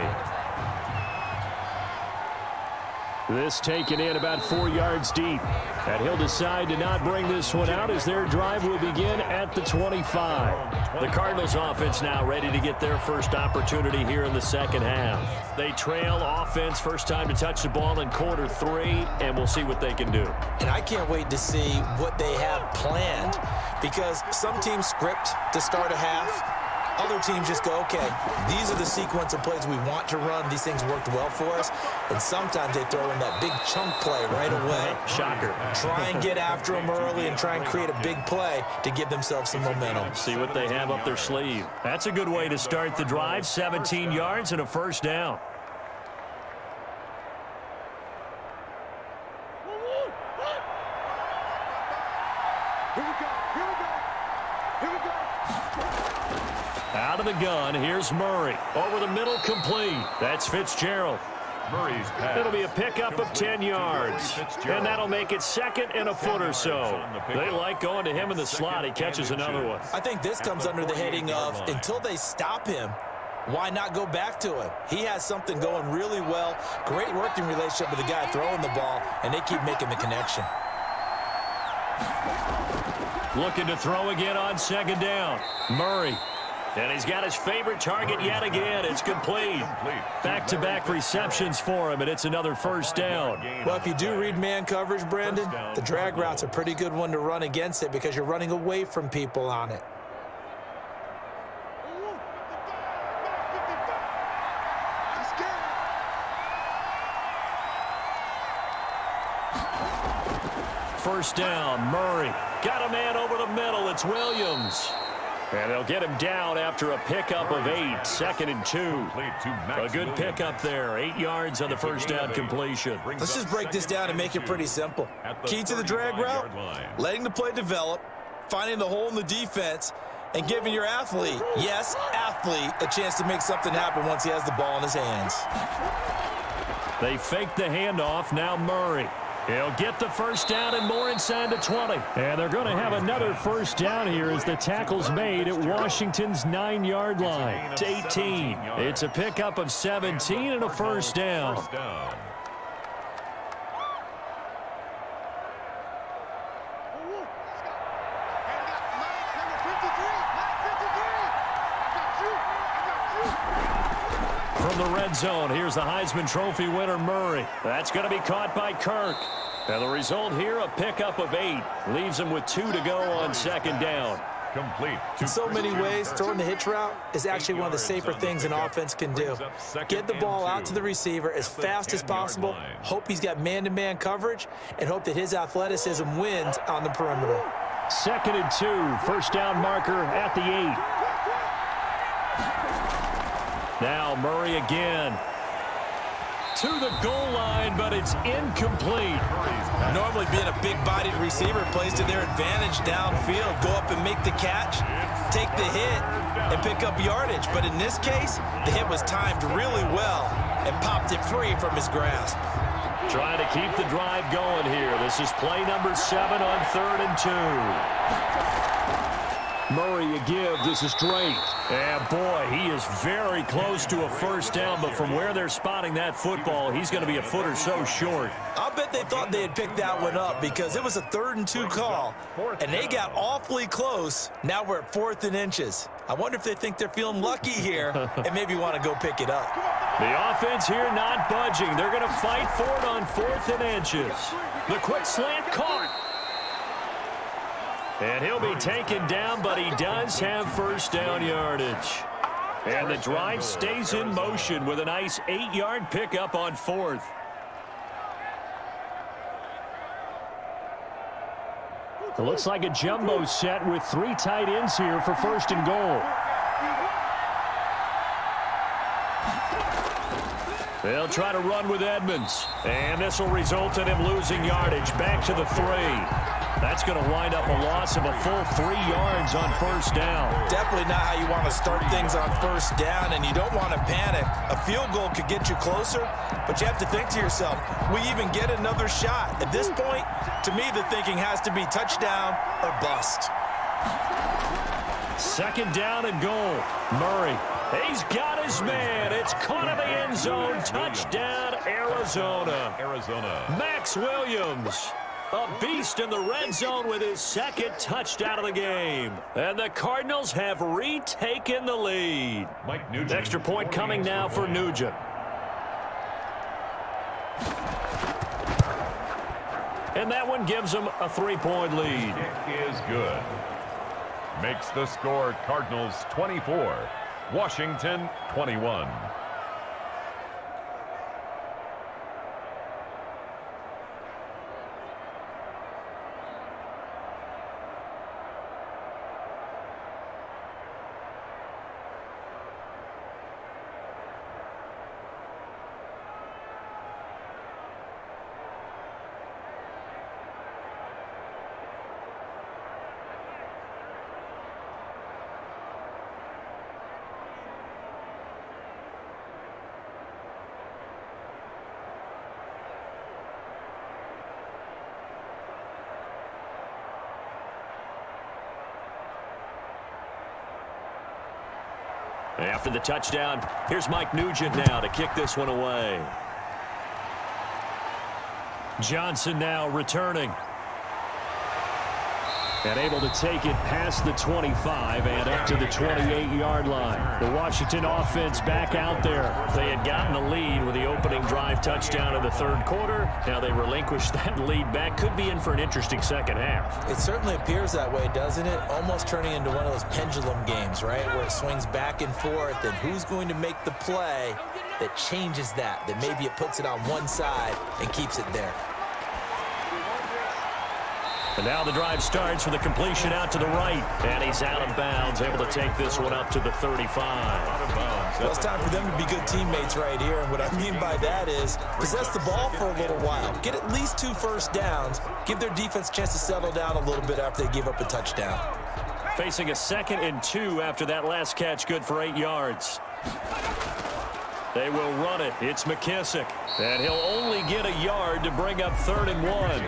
This taken in about four yards deep. And he'll decide to not bring this one out as their drive will begin at the 25. The Cardinals offense now ready to get their first opportunity here in the second half. They trail offense first time to touch the ball in quarter three, and we'll see what they can do. And I can't wait to see what they have planned because some teams script to start a half, other teams just go, okay, these are the sequence of plays we want to run. These things worked well for us. And sometimes they throw in that big chunk play right away. Shocker. Try and get after them early and try and create a big play to give themselves some momentum. See what they have up their sleeve. That's a good way to start the drive. 17 yards and a first down. Out of the gun, here's Murray. Over the middle, complete. That's Fitzgerald. Murray's pass. It'll be a pickup of 10 yards. And that'll make it second and a foot or so. They like going to him in the slot. He catches another one. I think this comes under the heading of until they stop him, why not go back to him? He has something going really well. Great working relationship with the guy throwing the ball, and they keep making the connection. Looking to throw again on second down. Murray and he's got his favorite target yet again. It's complete. Back-to-back -back receptions for him, and it's another first down. Well, if you do read man coverage, Brandon, the drag route's a pretty good one to run against it because you're running away from people on it. First down, Murray. Got a man over the middle. It's Williams. And they'll get him down after a pickup of eight, second and two. A good pickup there, eight yards on the first down completion. Let's just break this down and make it pretty simple. Key to the drag route, letting the play develop, finding the hole in the defense, and giving your athlete, yes, athlete, a chance to make something happen once he has the ball in his hands. They fake the handoff, now Murray. He'll get the first down and more inside the 20. And they're going to have another first down here as the tackle's made at Washington's nine-yard line. It's 18. It's a pickup of 17 and a first down. From the red zone, here's the Heisman Trophy winner, Murray. That's going to be caught by Kirk. And the result here, a pickup of eight. Leaves him with two to go on second down. Complete. In so many ways, throwing the hitch route is actually one of the safer things an offense can do. Get the ball out to the receiver as fast as possible, hope he's got man-to-man -man coverage, and hope that his athleticism wins on the perimeter. Second and two, first down marker at the eight. Now Murray again. To the goal line, but it's incomplete. Normally being a big-bodied receiver plays to their advantage downfield. Go up and make the catch, take the hit, and pick up yardage. But in this case, the hit was timed really well and popped it free from his grasp. Trying to keep the drive going here. This is play number seven on third and two. Murray you give. This is Drake. And boy, he is very close to a first down, but from where they're spotting that football, he's going to be a foot or so short. I'll bet they thought they had picked that one up because it was a third and two call, and they got awfully close. Now we're at fourth and inches. I wonder if they think they're feeling lucky here and maybe want to go pick it up. The offense here not budging. They're going to fight for it on fourth and inches. The quick slant caught. And he'll be taken down, but he does have first down yardage. And the drive stays in motion with a nice eight-yard pickup on fourth. It looks like a jumbo set with three tight ends here for first and goal. They'll try to run with Edmonds. And this will result in him losing yardage back to the three. That's going to wind up a loss of a full three yards on first down. Definitely not how you want to start things on first down, and you don't want to panic. A field goal could get you closer, but you have to think to yourself, we even get another shot. At this point, to me, the thinking has to be touchdown or bust. Second down and goal. Murray. He's got his man. It's caught in the end zone. Touchdown, Arizona. Arizona. Maxx Williams. A beast in the red zone with his second touchdown of the game. And the Cardinals have retaken the lead. Mike Nugent. Extra point coming now for Nugent. And that one gives them a three-point lead. Kick is good. Makes the score Cardinals 24, Washington 21. After the touchdown, here's Mike Nugent now to kick this one away. Johnson now returning. And able to take it past the 25 and up to the 28-yard line. The Washington offense back out there. They had gotten the lead with the opening drive touchdown in the third quarter. Now they relinquish that lead back. Could be in for an interesting second half. It certainly appears that way, doesn't it? Almost turning into one of those pendulum games, right? Where it swings back and forth, and who's going to make the play that changes that, that maybe it puts it on one side and keeps it there. And now the drive starts with a completion out to the right. And he's out of bounds, able to take this one up to the 35. Well, it's time for them to be good teammates right here. And what I mean by that is possess the ball for a little while. Get at least two first downs. Give their defense a chance to settle down a little bit after they give up a touchdown. Facing a second and two after that last catch, good for eight yards. They will run it. It's McKissic. And he'll only get a yard to bring up third and one.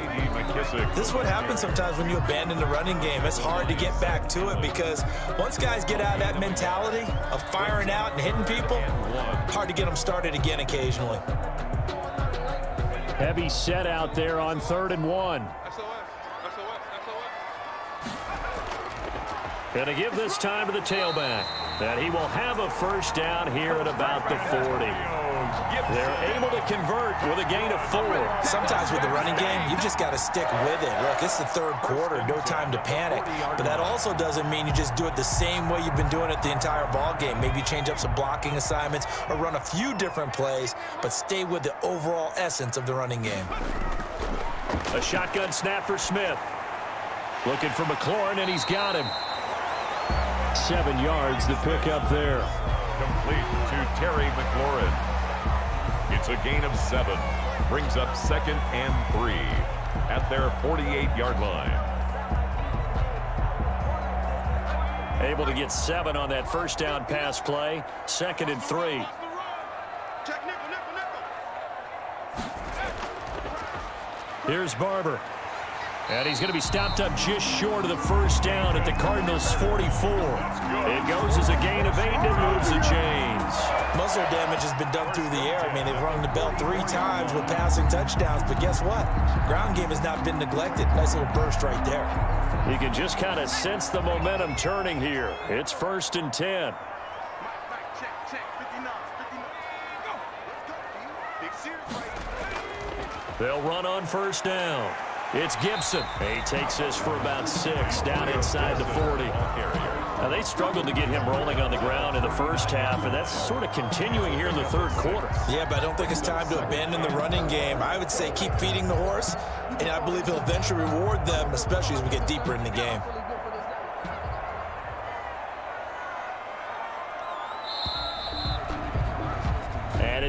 This is what happens sometimes when you abandon the running game. It's hard to get back to it because once guys get out of that mentality of firing out and hitting people, hard to get them started again occasionally. Heavy set out there on third and one. Going to give this time to the tailback. That he will have a first down here at about the 40. They're able to convert with a gain of four. Sometimes with the running game, you've just got to stick with it. Look, it's the third quarter, no time to panic. But that also doesn't mean you just do it the same way you've been doing it the entire ball game. Maybe change up some blocking assignments or run a few different plays, but stay with the overall essence of the running game. A shotgun snap for Smith. Looking for McLaurin, and he's got him. Seven yards to pick up there. Complete to Terry McLaurin. It's a gain of seven. Brings up second and three at their 48-yard line. Able to get seven on that first down pass play. Second and three. Here's Barber. And he's going to be stopped up just short of the first down at the Cardinals' 44. It goes as a gain of eight and moves the chains. Most of their damage has been done through the air. I mean, they've rung the bell three times with passing touchdowns, but guess what? Ground game has not been neglected. Nice little burst right there. You can just kind of sense the momentum turning here. It's first and 10. They'll run on first down. It's Gibson. He takes this for about six down inside the 40. Now, they struggled to get him rolling on the ground in the first half, and that's sort of continuing here in the third quarter. Yeah, but I don't think it's time to abandon the running game. I would say keep feeding the horse, and I believe he'll eventually reward them, especially as we get deeper in the game.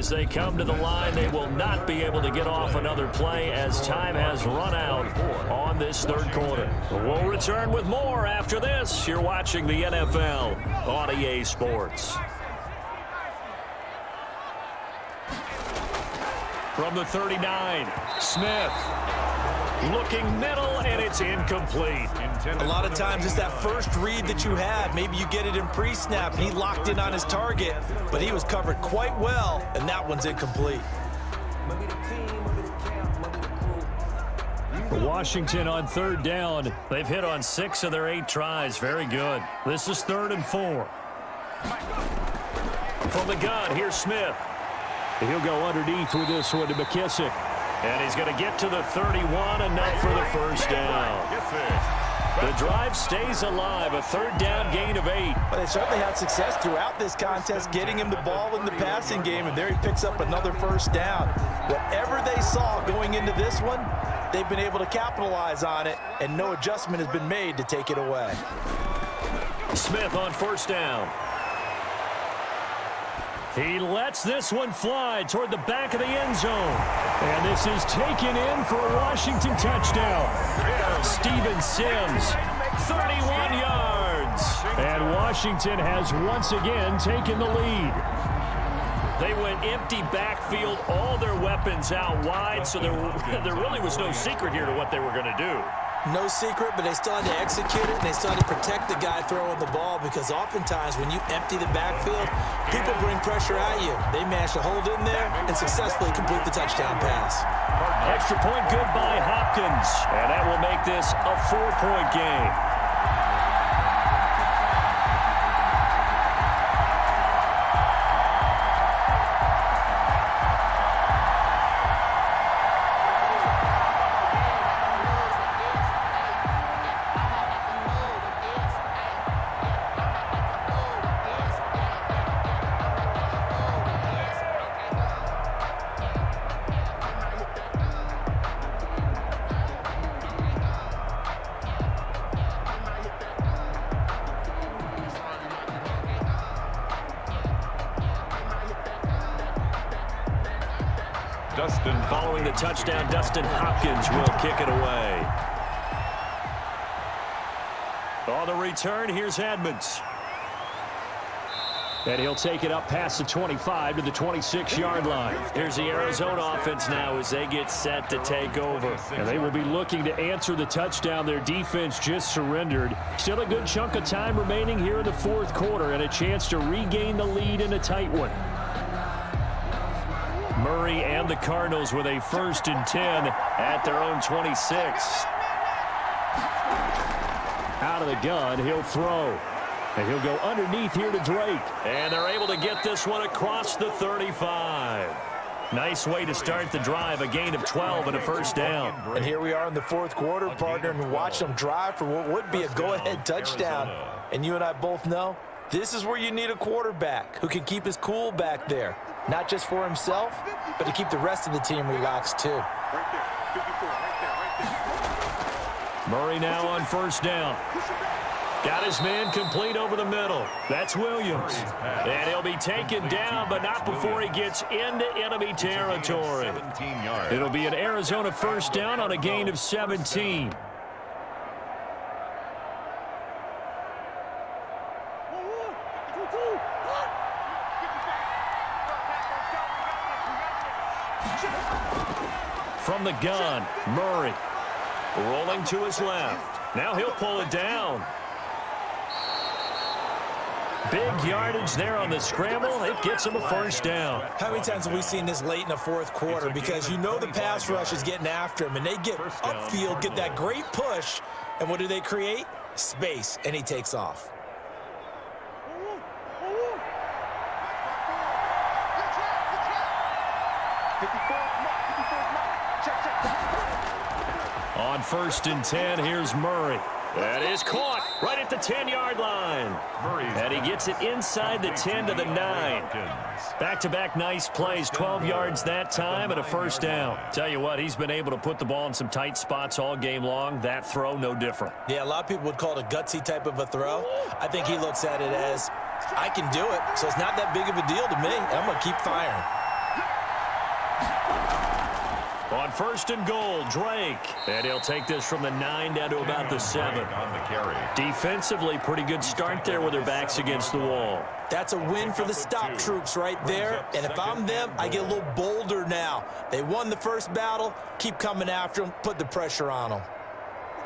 As they come to the line, they will not be able to get off another play as time has run out on this third quarter. We'll return with more after this. You're watching the NFL on EA Sports. From the 39, Smith looking middle, and it's incomplete. A lot of times it's that first read that you had. Maybe you get it in pre-snap, and he locked in on his target, but he was covered quite well, and that one's incomplete. Washington on third down. They've hit on six of their eight tries. Very good. This is third and four. From the gun, here's Smith. He'll go underneath with this one to McKissic. And he's going to get to the 31, enough for the first down. The drive stays alive, a third down gain of eight. Well, they certainly had success throughout this contest, getting him the ball in the passing game, and there he picks up another first down. Whatever they saw going into this one, they've been able to capitalize on it, and no adjustment has been made to take it away. Smith on first down. He lets this one fly toward the back of the end zone. And this is taken in for a Washington touchdown. Steven Sims, 31 yards. And Washington has once again taken the lead. They went empty backfield, all their weapons out wide, so there, there really was no secret here to what they were going to do. No secret, but they still had to execute it, and they still had to protect the guy throwing the ball because oftentimes when you empty the backfield, people bring pressure at you. They managed to hold in there and successfully complete the touchdown pass. Extra point good by Hopkins, and that will make this a four-point game. Return, here's Edmonds. And he'll take it up past the 25 to the 26-yard line. Here's the Arizona offense now as they get set to take over. And they will be looking to answer the touchdown. Their defense just surrendered. Still a good chunk of time remaining here in the fourth quarter and a chance to regain the lead in a tight one. Murray and the Cardinals with a first and 10 at their own 26. Out of the gun, he'll throw. And he'll go underneath here to Drake. And they're able to get this one across the 35. Nice way to start the drive, a gain of 12 and a first down. And here we are in the fourth quarter, partner, and watch them drive for what would be a go-ahead touchdown. And you and I both know this is where you need a quarterback who can keep his cool back there. Not just for himself, but to keep the rest of the team relaxed too. Murray now on first down. Got his man complete over the middle. That's Williams. And he'll be taken down, but not before he gets into enemy territory. It'll be an Arizona first down on a gain of 17. From the gun, Murray. Rolling to his left. Now he'll pull it down. Big yardage there on the scramble. It gets him a first down. How many times have we seen this late in the fourth quarter? Because you know the pass rush is getting after him, and they get upfield, get that great push, and what do they create? Space, and he takes off. On first and 10, here's Murray. That is caught right at the 10-yard line. And he gets it inside the 10 to the 9. Back-to-back -back nice plays, 12 yards that time and a first down. Tell you what, he's been able to put the ball in some tight spots all game long. That throw, no different. Yeah, a lot of people would call it a gutsy type of a throw. I think he looks at it as, I can do it, so it's not that big of a deal to me. I'm going to keep firing. On first and goal, Drake. And he'll take this from the nine down to about the seven. On the carry. Defensively, pretty good start there with their backs against the wall. That's a win for the stop troops right there. And if I'm them, I get a little bolder now. They won the first battle. Keep coming after them. Put the pressure on them.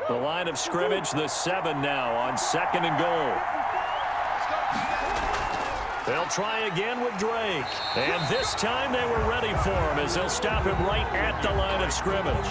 The line of scrimmage, the seven now on second and goal. They'll try again with Drake. And this time they were ready for him as they'll stop him right at the line of scrimmage.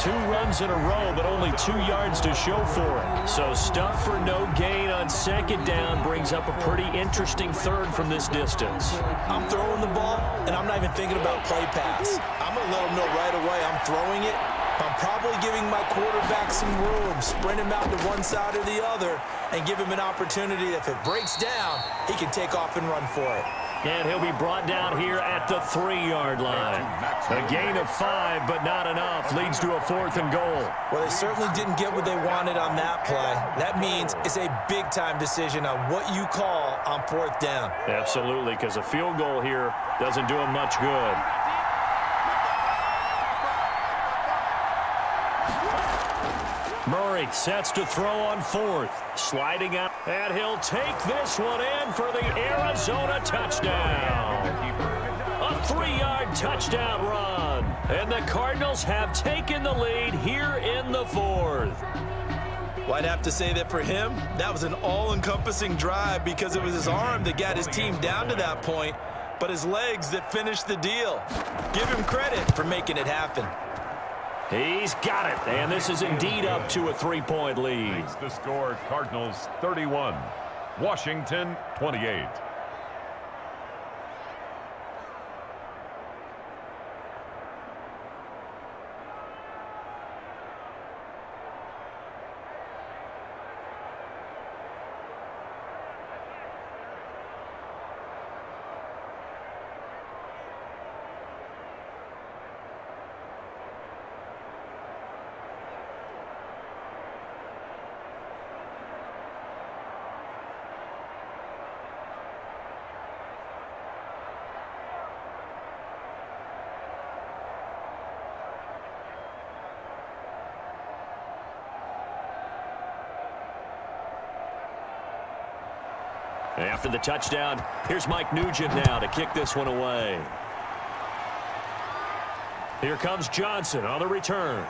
Two runs in a row, but only two yards to show for it. So stuff for no gain on second down brings up a pretty interesting third from this distance. I'm throwing the ball, and I'm not even thinking about play pass. I'm going to let them know right away I'm throwing it. I'm probably giving my quarterback some room, sprint him out to one side or the other, and give him an opportunity. If it breaks down, he can take off and run for it. And he'll be brought down here at the three-yard line. A gain of five, but not enough. Leads to a fourth and goal. Well, they certainly didn't get what they wanted on that play. That means it's a big-time decision on what you call on fourth down. Absolutely, because a field goal here doesn't do him much good. Sets to throw on fourth. Sliding out, and he'll take this one in for the Arizona touchdown. A three-yard touchdown run. And the Cardinals have taken the lead here in the fourth. Well, I'd have to say that for him, that was an all-encompassing drive because it was his arm that got his team down to that point, but his legs that finished the deal. Give him credit for making it happen. He's got it, and this is indeed up to a three-point lead. Makes the score Cardinals 31, Washington 28. After the touchdown, here's Mike Nugent now to kick this one away. Here comes Johnson on the return.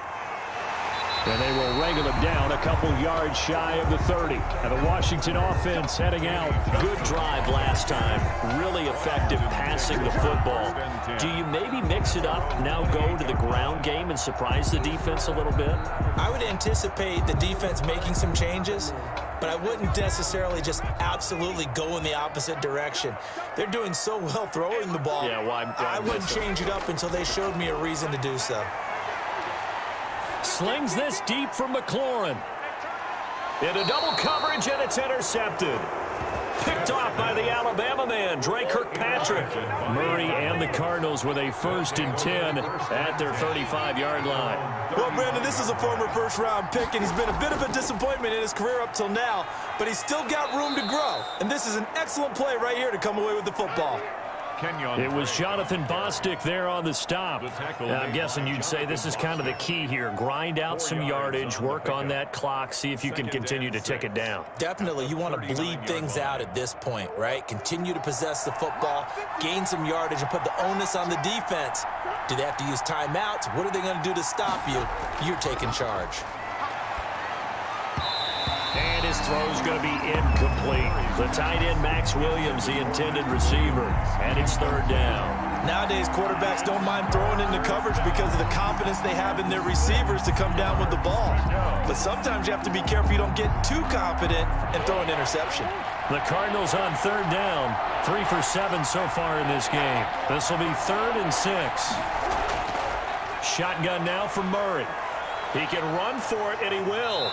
And they will wrangle him down a couple yards shy of the 30. And the Washington offense heading out. Good drive last time. Really effective passing the football. Do you maybe mix it up, now go to the ground game and surprise the defense a little bit? I would anticipate the defense making some changes, but I wouldn't necessarily just absolutely go in the opposite direction. They're doing so well throwing the ball. Yeah, why, why I wouldn't change it up until they showed me a reason to do so. Slings this deep from McLaurin. Into double coverage, and it's intercepted. Picked off by the Alabama man, Dre Kirkpatrick. Murray and the Cardinals with a first and 10 at their 35-yard line. Well, Brandon, this is a former first-round pick, and he's been a bit of a disappointment in his career up till now, but he's still got room to grow. And this is an excellent play right here to come away with the football. Kenyan. It was Jonathan Bostic there on the stop. I'm guessing you'd say this is kind of the key here. Grind out some yardage, work on that clock, see if you can continue to tick it down. Definitely. You want to bleed things out at this point, right? Continue to possess the football, gain some yardage, and put the onus on the defense. Do they have to use timeouts? What are they going to do to stop you? You're taking charge. Throw is going to be incomplete. The tight end, Maxx Williams, the intended receiver. And it's third down. Nowadays, quarterbacks don't mind throwing into coverage because of the confidence they have in their receivers to come down with the ball. But sometimes you have to be careful you don't get too confident and throw an interception. The Cardinals on third down. Three for seven so far in this game. This will be third and six. Shotgun now for Murray. He can run for it, and he will.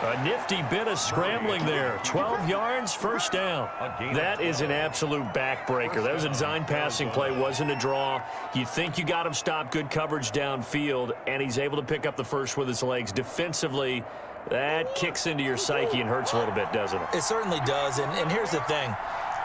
A nifty bit of scrambling there. 12 yards, first down. That is an absolute backbreaker. That was a design passing play, wasn't a draw. You think you got him stopped, good coverage downfield, and he's able to pick up the first with his legs. Defensively, that kicks into your psyche and hurts a little bit, doesn't it? It certainly does, and, and here's the thing.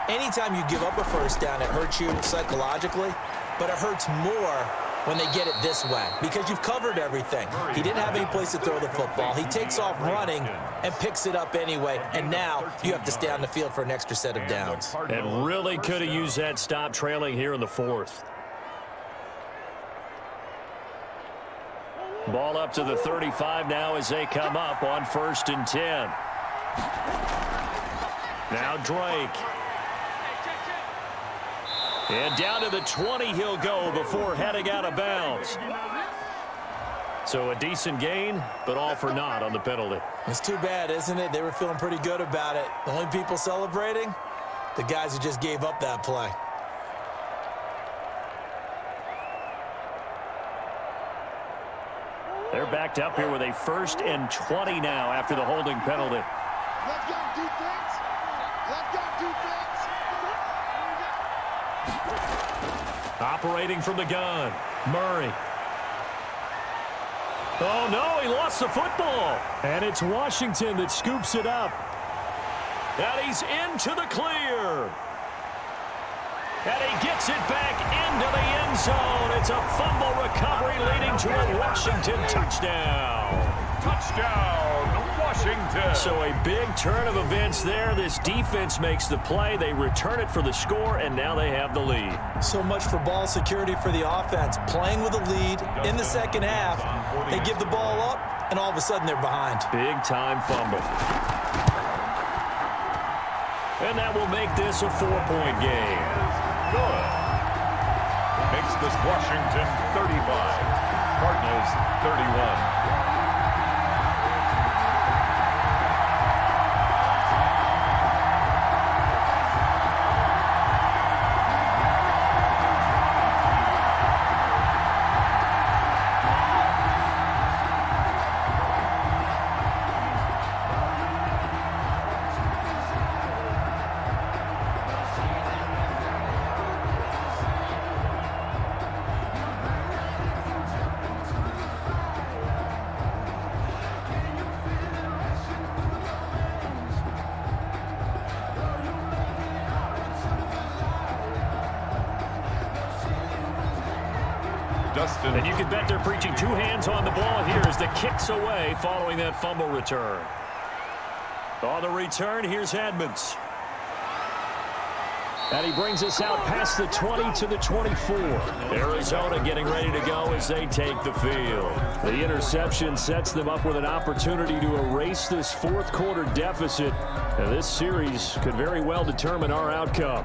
Anytime you give up a first down, it hurts you psychologically, but it hurts more when they get it this way because you've covered everything. He didn't have any place to throw the football. He takes off running and picks it up anyway, and now you have to stay on the field for an extra set of downs. And really could have used that stop trailing here in the fourth. Ball up to the 35 now as they come up on first and 10. Now Drake. And down to the 20 he'll go before heading out of bounds. So a decent gain, but all for naught on the penalty. It's too bad, isn't it? They were feeling pretty good about it. The only people celebrating, the guys who just gave up that play. They're backed up here with a first and 20 now after the holding penalty. Operating from the gun. Murray. Oh, no, he lost the football. And it's Washington that scoops it up. And he's into the clear. And he gets it back into the end zone. It's a fumble recovery leading to a Washington touchdown. Touchdown, Washington. So a big turn of events there. This defense makes the play. They return it for the score, and now they have the lead. So much for ball security for the offense. Playing with a lead in the second half, they give the ball up, and all of a sudden they're behind. Big time fumble. And that will make this a four-point game. Good. Makes this Washington 35. Cardinals 31. Dustin. And you can bet they're preaching two hands on the ball here as the kicks away following that fumble return. On the return, here's Edmonds. And he brings us out past the 20 to the 24. Arizona getting ready to go as they take the field. The interception sets them up with an opportunity to erase this fourth quarter deficit. And this series could very well determine our outcome.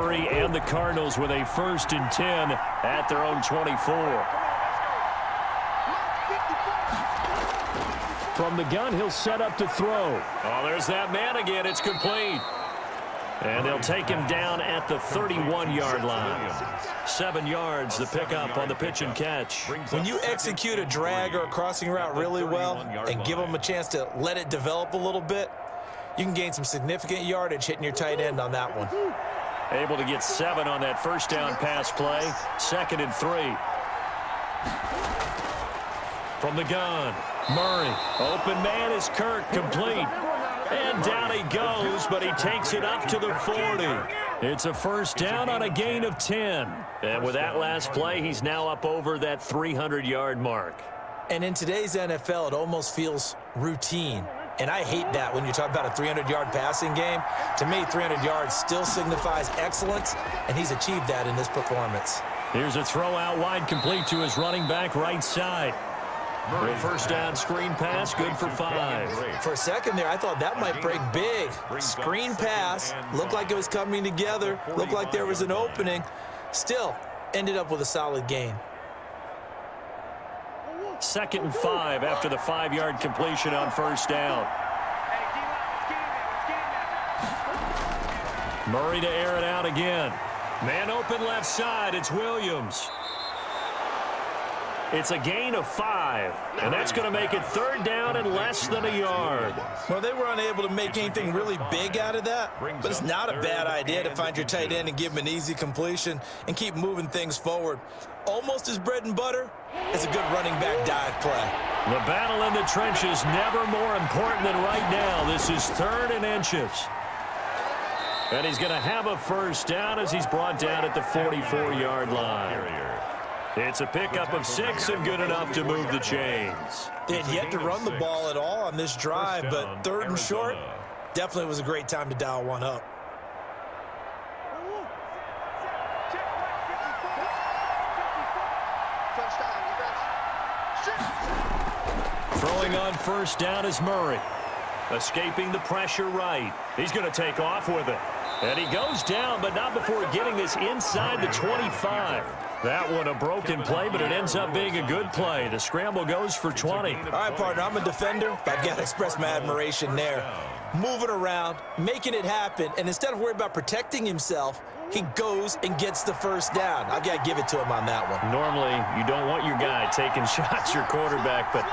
Murray and the Cardinals with a first and 10 at their own 24. From the gun, he'll set up to throw. Oh, there's that man again. It's complete. And they'll take him down at the 31-yard line. Seven yards, the pickup on the pitch and catch. When you execute a drag or a crossing route really well and give them a chance to let it develop a little bit, you can gain some significant yardage hitting your tight end on that one. Able to get seven on that first down pass play. Second and three. From the gun, Murray. Open man is Kirk, complete. And down he goes, but he takes it up to the 40. It's a first down on a gain of 10. And with that last play, he's now up over that 300-yard mark. And in today's NFL, it almost feels routine. And I hate that when you talk about a 300-yard passing game. To me, 300 yards still signifies excellence, and he's achieved that in this performance. Here's a throw out wide complete to his running back right side. A first down screen pass, good for five. For a second there, I thought that might break big. Screen pass, looked like it was coming together, looked like there was an opening. Still, ended up with a solid gain. Second and five after the five-yard completion on first down. Murray to air it out again. Man open left side. It's Williams. It's a gain of five, and that's going to make it third down and less than a yard. Well, they were unable to make anything really big out of that, but it's not a bad idea to find your tight end and give him an easy completion and keep moving things forward. Almost as bread and butter as a good running back dive play. The battle in the trenches never more important than right now. This is third and inches. And he's going to have a first down as he's brought down at the 44-yard line. It's a pickup of six and good enough to move the chains. They had yet to run the ball at all on this drive, but third and short, definitely was a great time to dial one up. Throwing on first down is Murray. Escaping the pressure right. He's going to take off with it. And he goes down, but not before getting this inside the 25. That one a broken play, but it ends up being a good play. The scramble goes for 20. All right, partner, I'm a defender. I've got to express my admiration there. Moving around, making it happen, and instead of worrying about protecting himself, he goes and gets the first down. I've got to give it to him on that one. Normally, you don't want your guy taking shots, your quarterback, but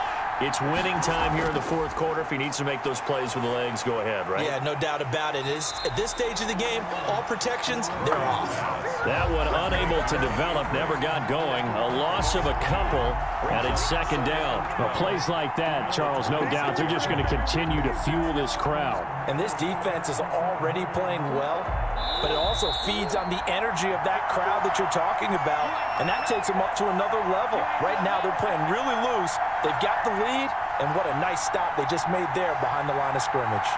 it's winning time here in the fourth quarter. If he needs to make those plays with the legs, go ahead, right? Yeah, no doubt about it. It's, at this stage of the game, all protections, they're off. That one unable to develop, never got going. A loss of a couple, and it's second down. Well, plays like that, Charles, no doubt, they're just going to continue to fuel this crowd. And this defense is already playing well, but it also feeds on the energy of that crowd that you're talking about, and that takes them up to another level. Right now, they're playing really loose. They've got the lead and what a nice stop they just made there behind the line of scrimmage.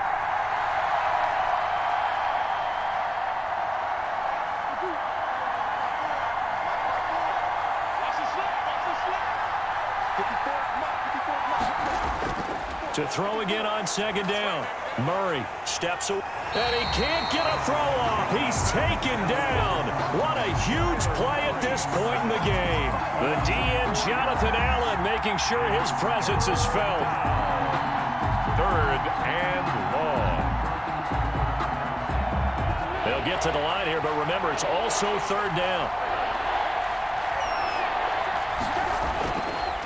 To throw again on second down. Murray steps away. And he can't get a throw off. He's taken down. What a huge play at this point in the game. The DN, Jonathan Allen, making sure his presence is felt. Third and long. They'll get to the line here, but remember, it's also third down.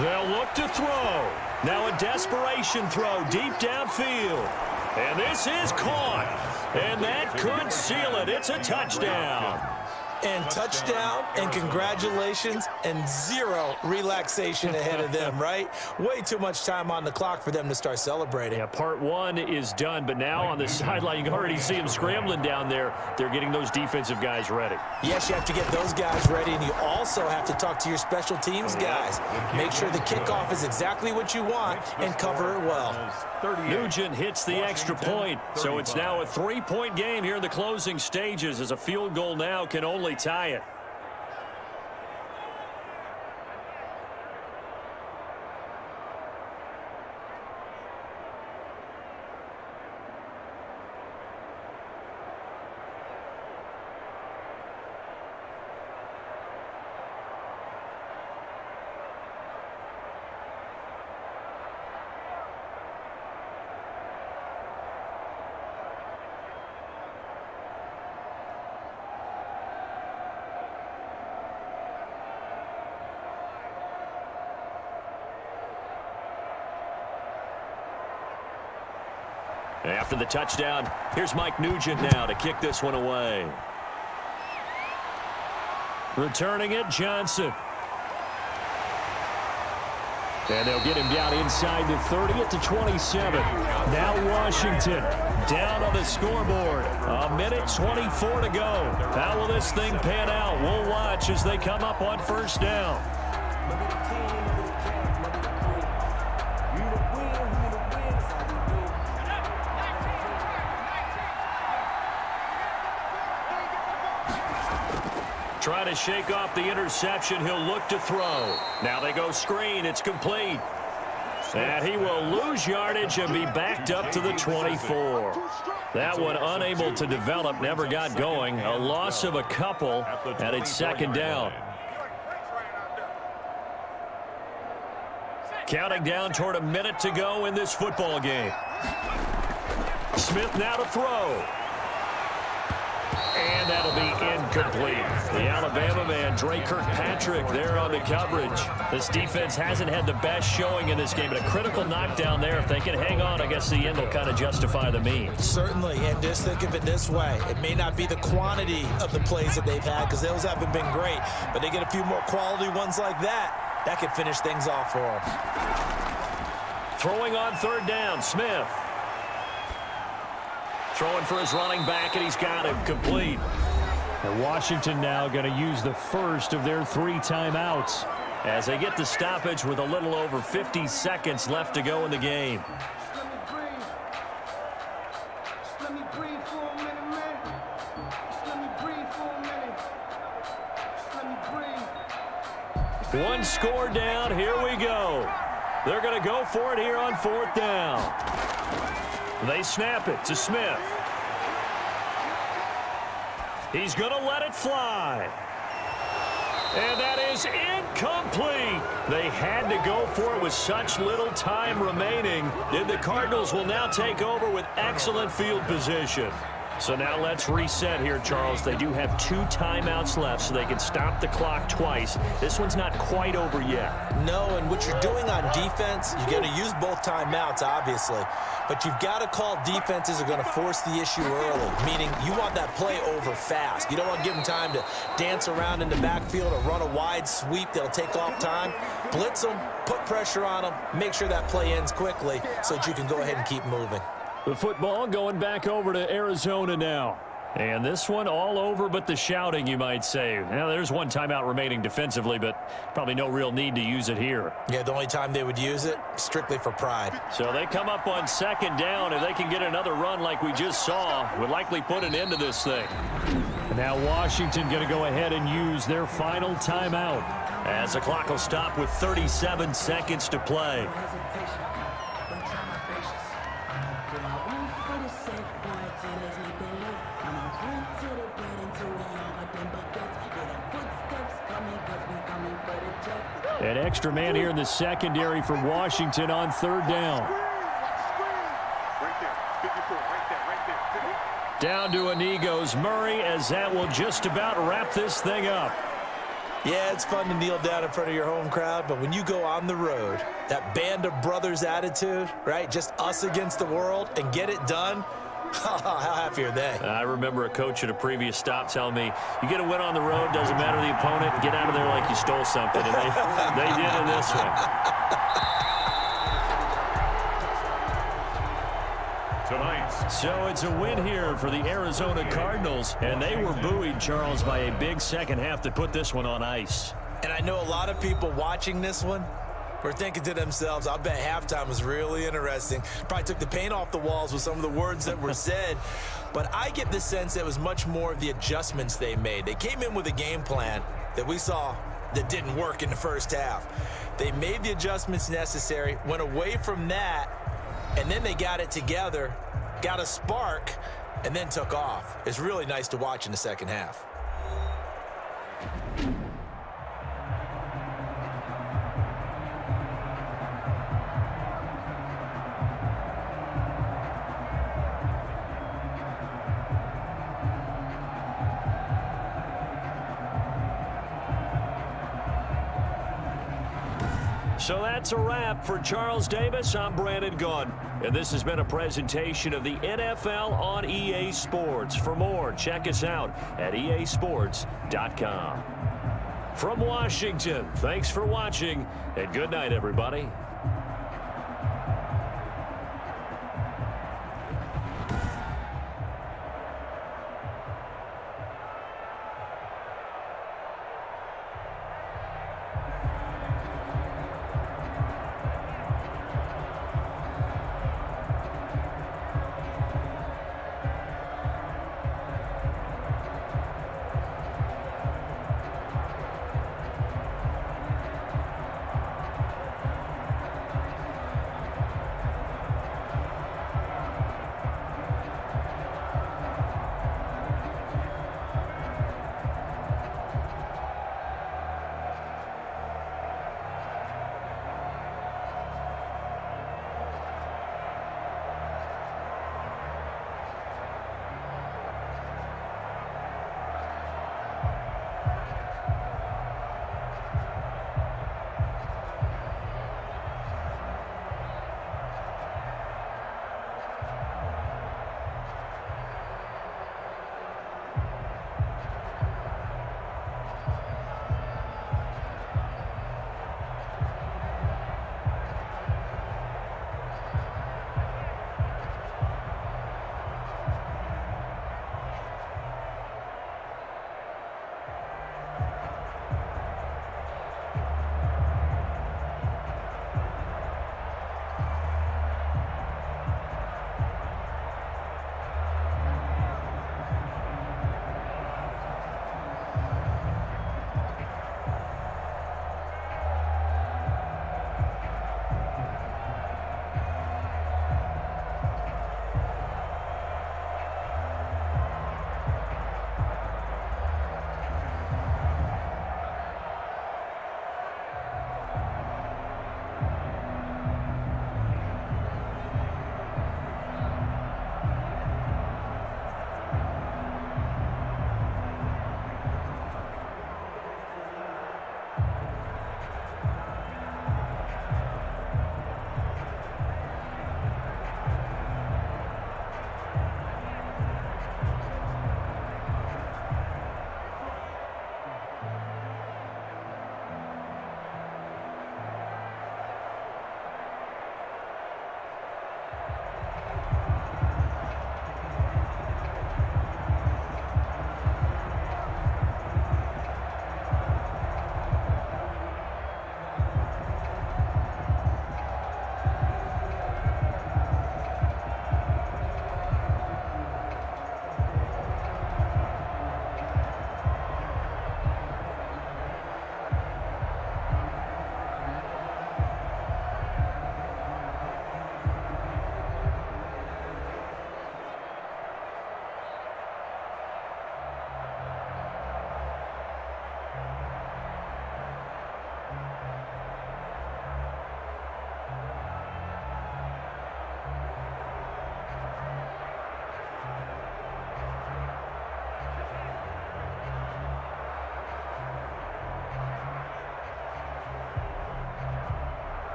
They'll look to throw. Now a desperation throw deep downfield. And this is caught. And that could seal it. It's a touchdown. And touchdown, and congratulations, and zero relaxation ahead of them, right? Way too much time on the clock for them to start celebrating. Yeah, part one is done, but now on the sideline, you can already see them scrambling down there. They're getting those defensive guys ready. Yes, you have to get those guys ready, and you also have to talk to your special teams oh, guys. Make sure the kickoff is exactly what you want and cover it well. Nugent hits the extra point, so it's now a three-point game here in the closing stages as a field goal now can only tie it. After the touchdown, here's Mike Nugent now to kick this one away. Returning it, Johnson. And they'll get him down inside the 30 at the 27. Now Washington. Washington down on the scoreboard. A minute 24 to go. How will this thing pan out? We'll watch as they come up on first down. To shake off the interception. He'll look to throw. Now they go screen. It's complete. And he will lose yardage and be backed up to the 24. That one unable to develop, never got going. A loss of a couple, and it's second down. Counting down toward a minute to go in this football game. Smith now to throw. And that'll be incomplete. The Alabama man, Dre Kirkpatrick, there on the coverage. This defense hasn't had the best showing in this game, but a critical knockdown there. If they can hang on, I guess the end will kind of justify the means. Certainly, and just think of it this way. It may not be the quantity of the plays that they've had because those haven't been great, but they get a few more quality ones like that. That could finish things off for them. Throwing on third down, Smith. Throwing for his running back, and he's got him complete. And Washington now going to use the first of their three timeouts as they get the stoppage with a little over 50 seconds left to go in the game. One score down. Here we go. They're going to go for it here on fourth down. They snap it to Smith. He's going to let it fly. And that is incomplete. They had to go for it with such little time remaining. The Cardinals will now take over with excellent field position. So now let's reset here, Charles. They do have two timeouts left, so they can stop the clock twice. This one's not quite over yet. No, and what you're doing on defense, you're going to use both timeouts, obviously. But you've got to call defenses are going to force the issue early, meaning you want that play over fast. You don't want to give them time to dance around in the backfield or run a wide sweep that'll take off time. Blitz them, put pressure on them, make sure that play ends quickly so that you can go ahead and keep moving. The football going back over to Arizona now. And this one all over but the shouting, you might say. Now, there's one timeout remaining defensively, but probably no real need to use it here. Yeah, the only time they would use it, strictly for pride. So they come up on second down. If they can get another run like we just saw, would likely put an end to this thing. Now Washington going to go ahead and use their final timeout as the clock will stop with 37 seconds to play. An extra man here in the secondary for Washington on third down. Down to Anigos Murray as that will just about wrap this thing up. Yeah, it's fun to kneel down in front of your home crowd, but when you go on the road, that band of brothers attitude, right, just us against the world, and get it done, how happy are they? I remember a coach at a previous stop telling me, you get a win on the road, doesn't matter the opponent, get out of there like you stole something. And they, they did in this one. Tonight. So it's a win here for the Arizona Cardinals, and they were buoyed, Charles, by a big second half to put this one on ice. And I know a lot of people watching this one were thinking to themselves, I bet halftime was really interesting. Probably took the paint off the walls with some of the words that were said. But I get the sense it was much more of the adjustments they made. They came in with a game plan that we saw that didn't work in the first half. They made the adjustments necessary, went away from that, and then they got it together, got a spark, and then took off. It's really nice to watch in the second half. So that's a wrap for Charles Davis. I'm Brandon Gaudin. And this has been a presentation of the NFL on EA Sports. For more, check us out at easports.com. From Washington, thanks for watching, and good night, everybody.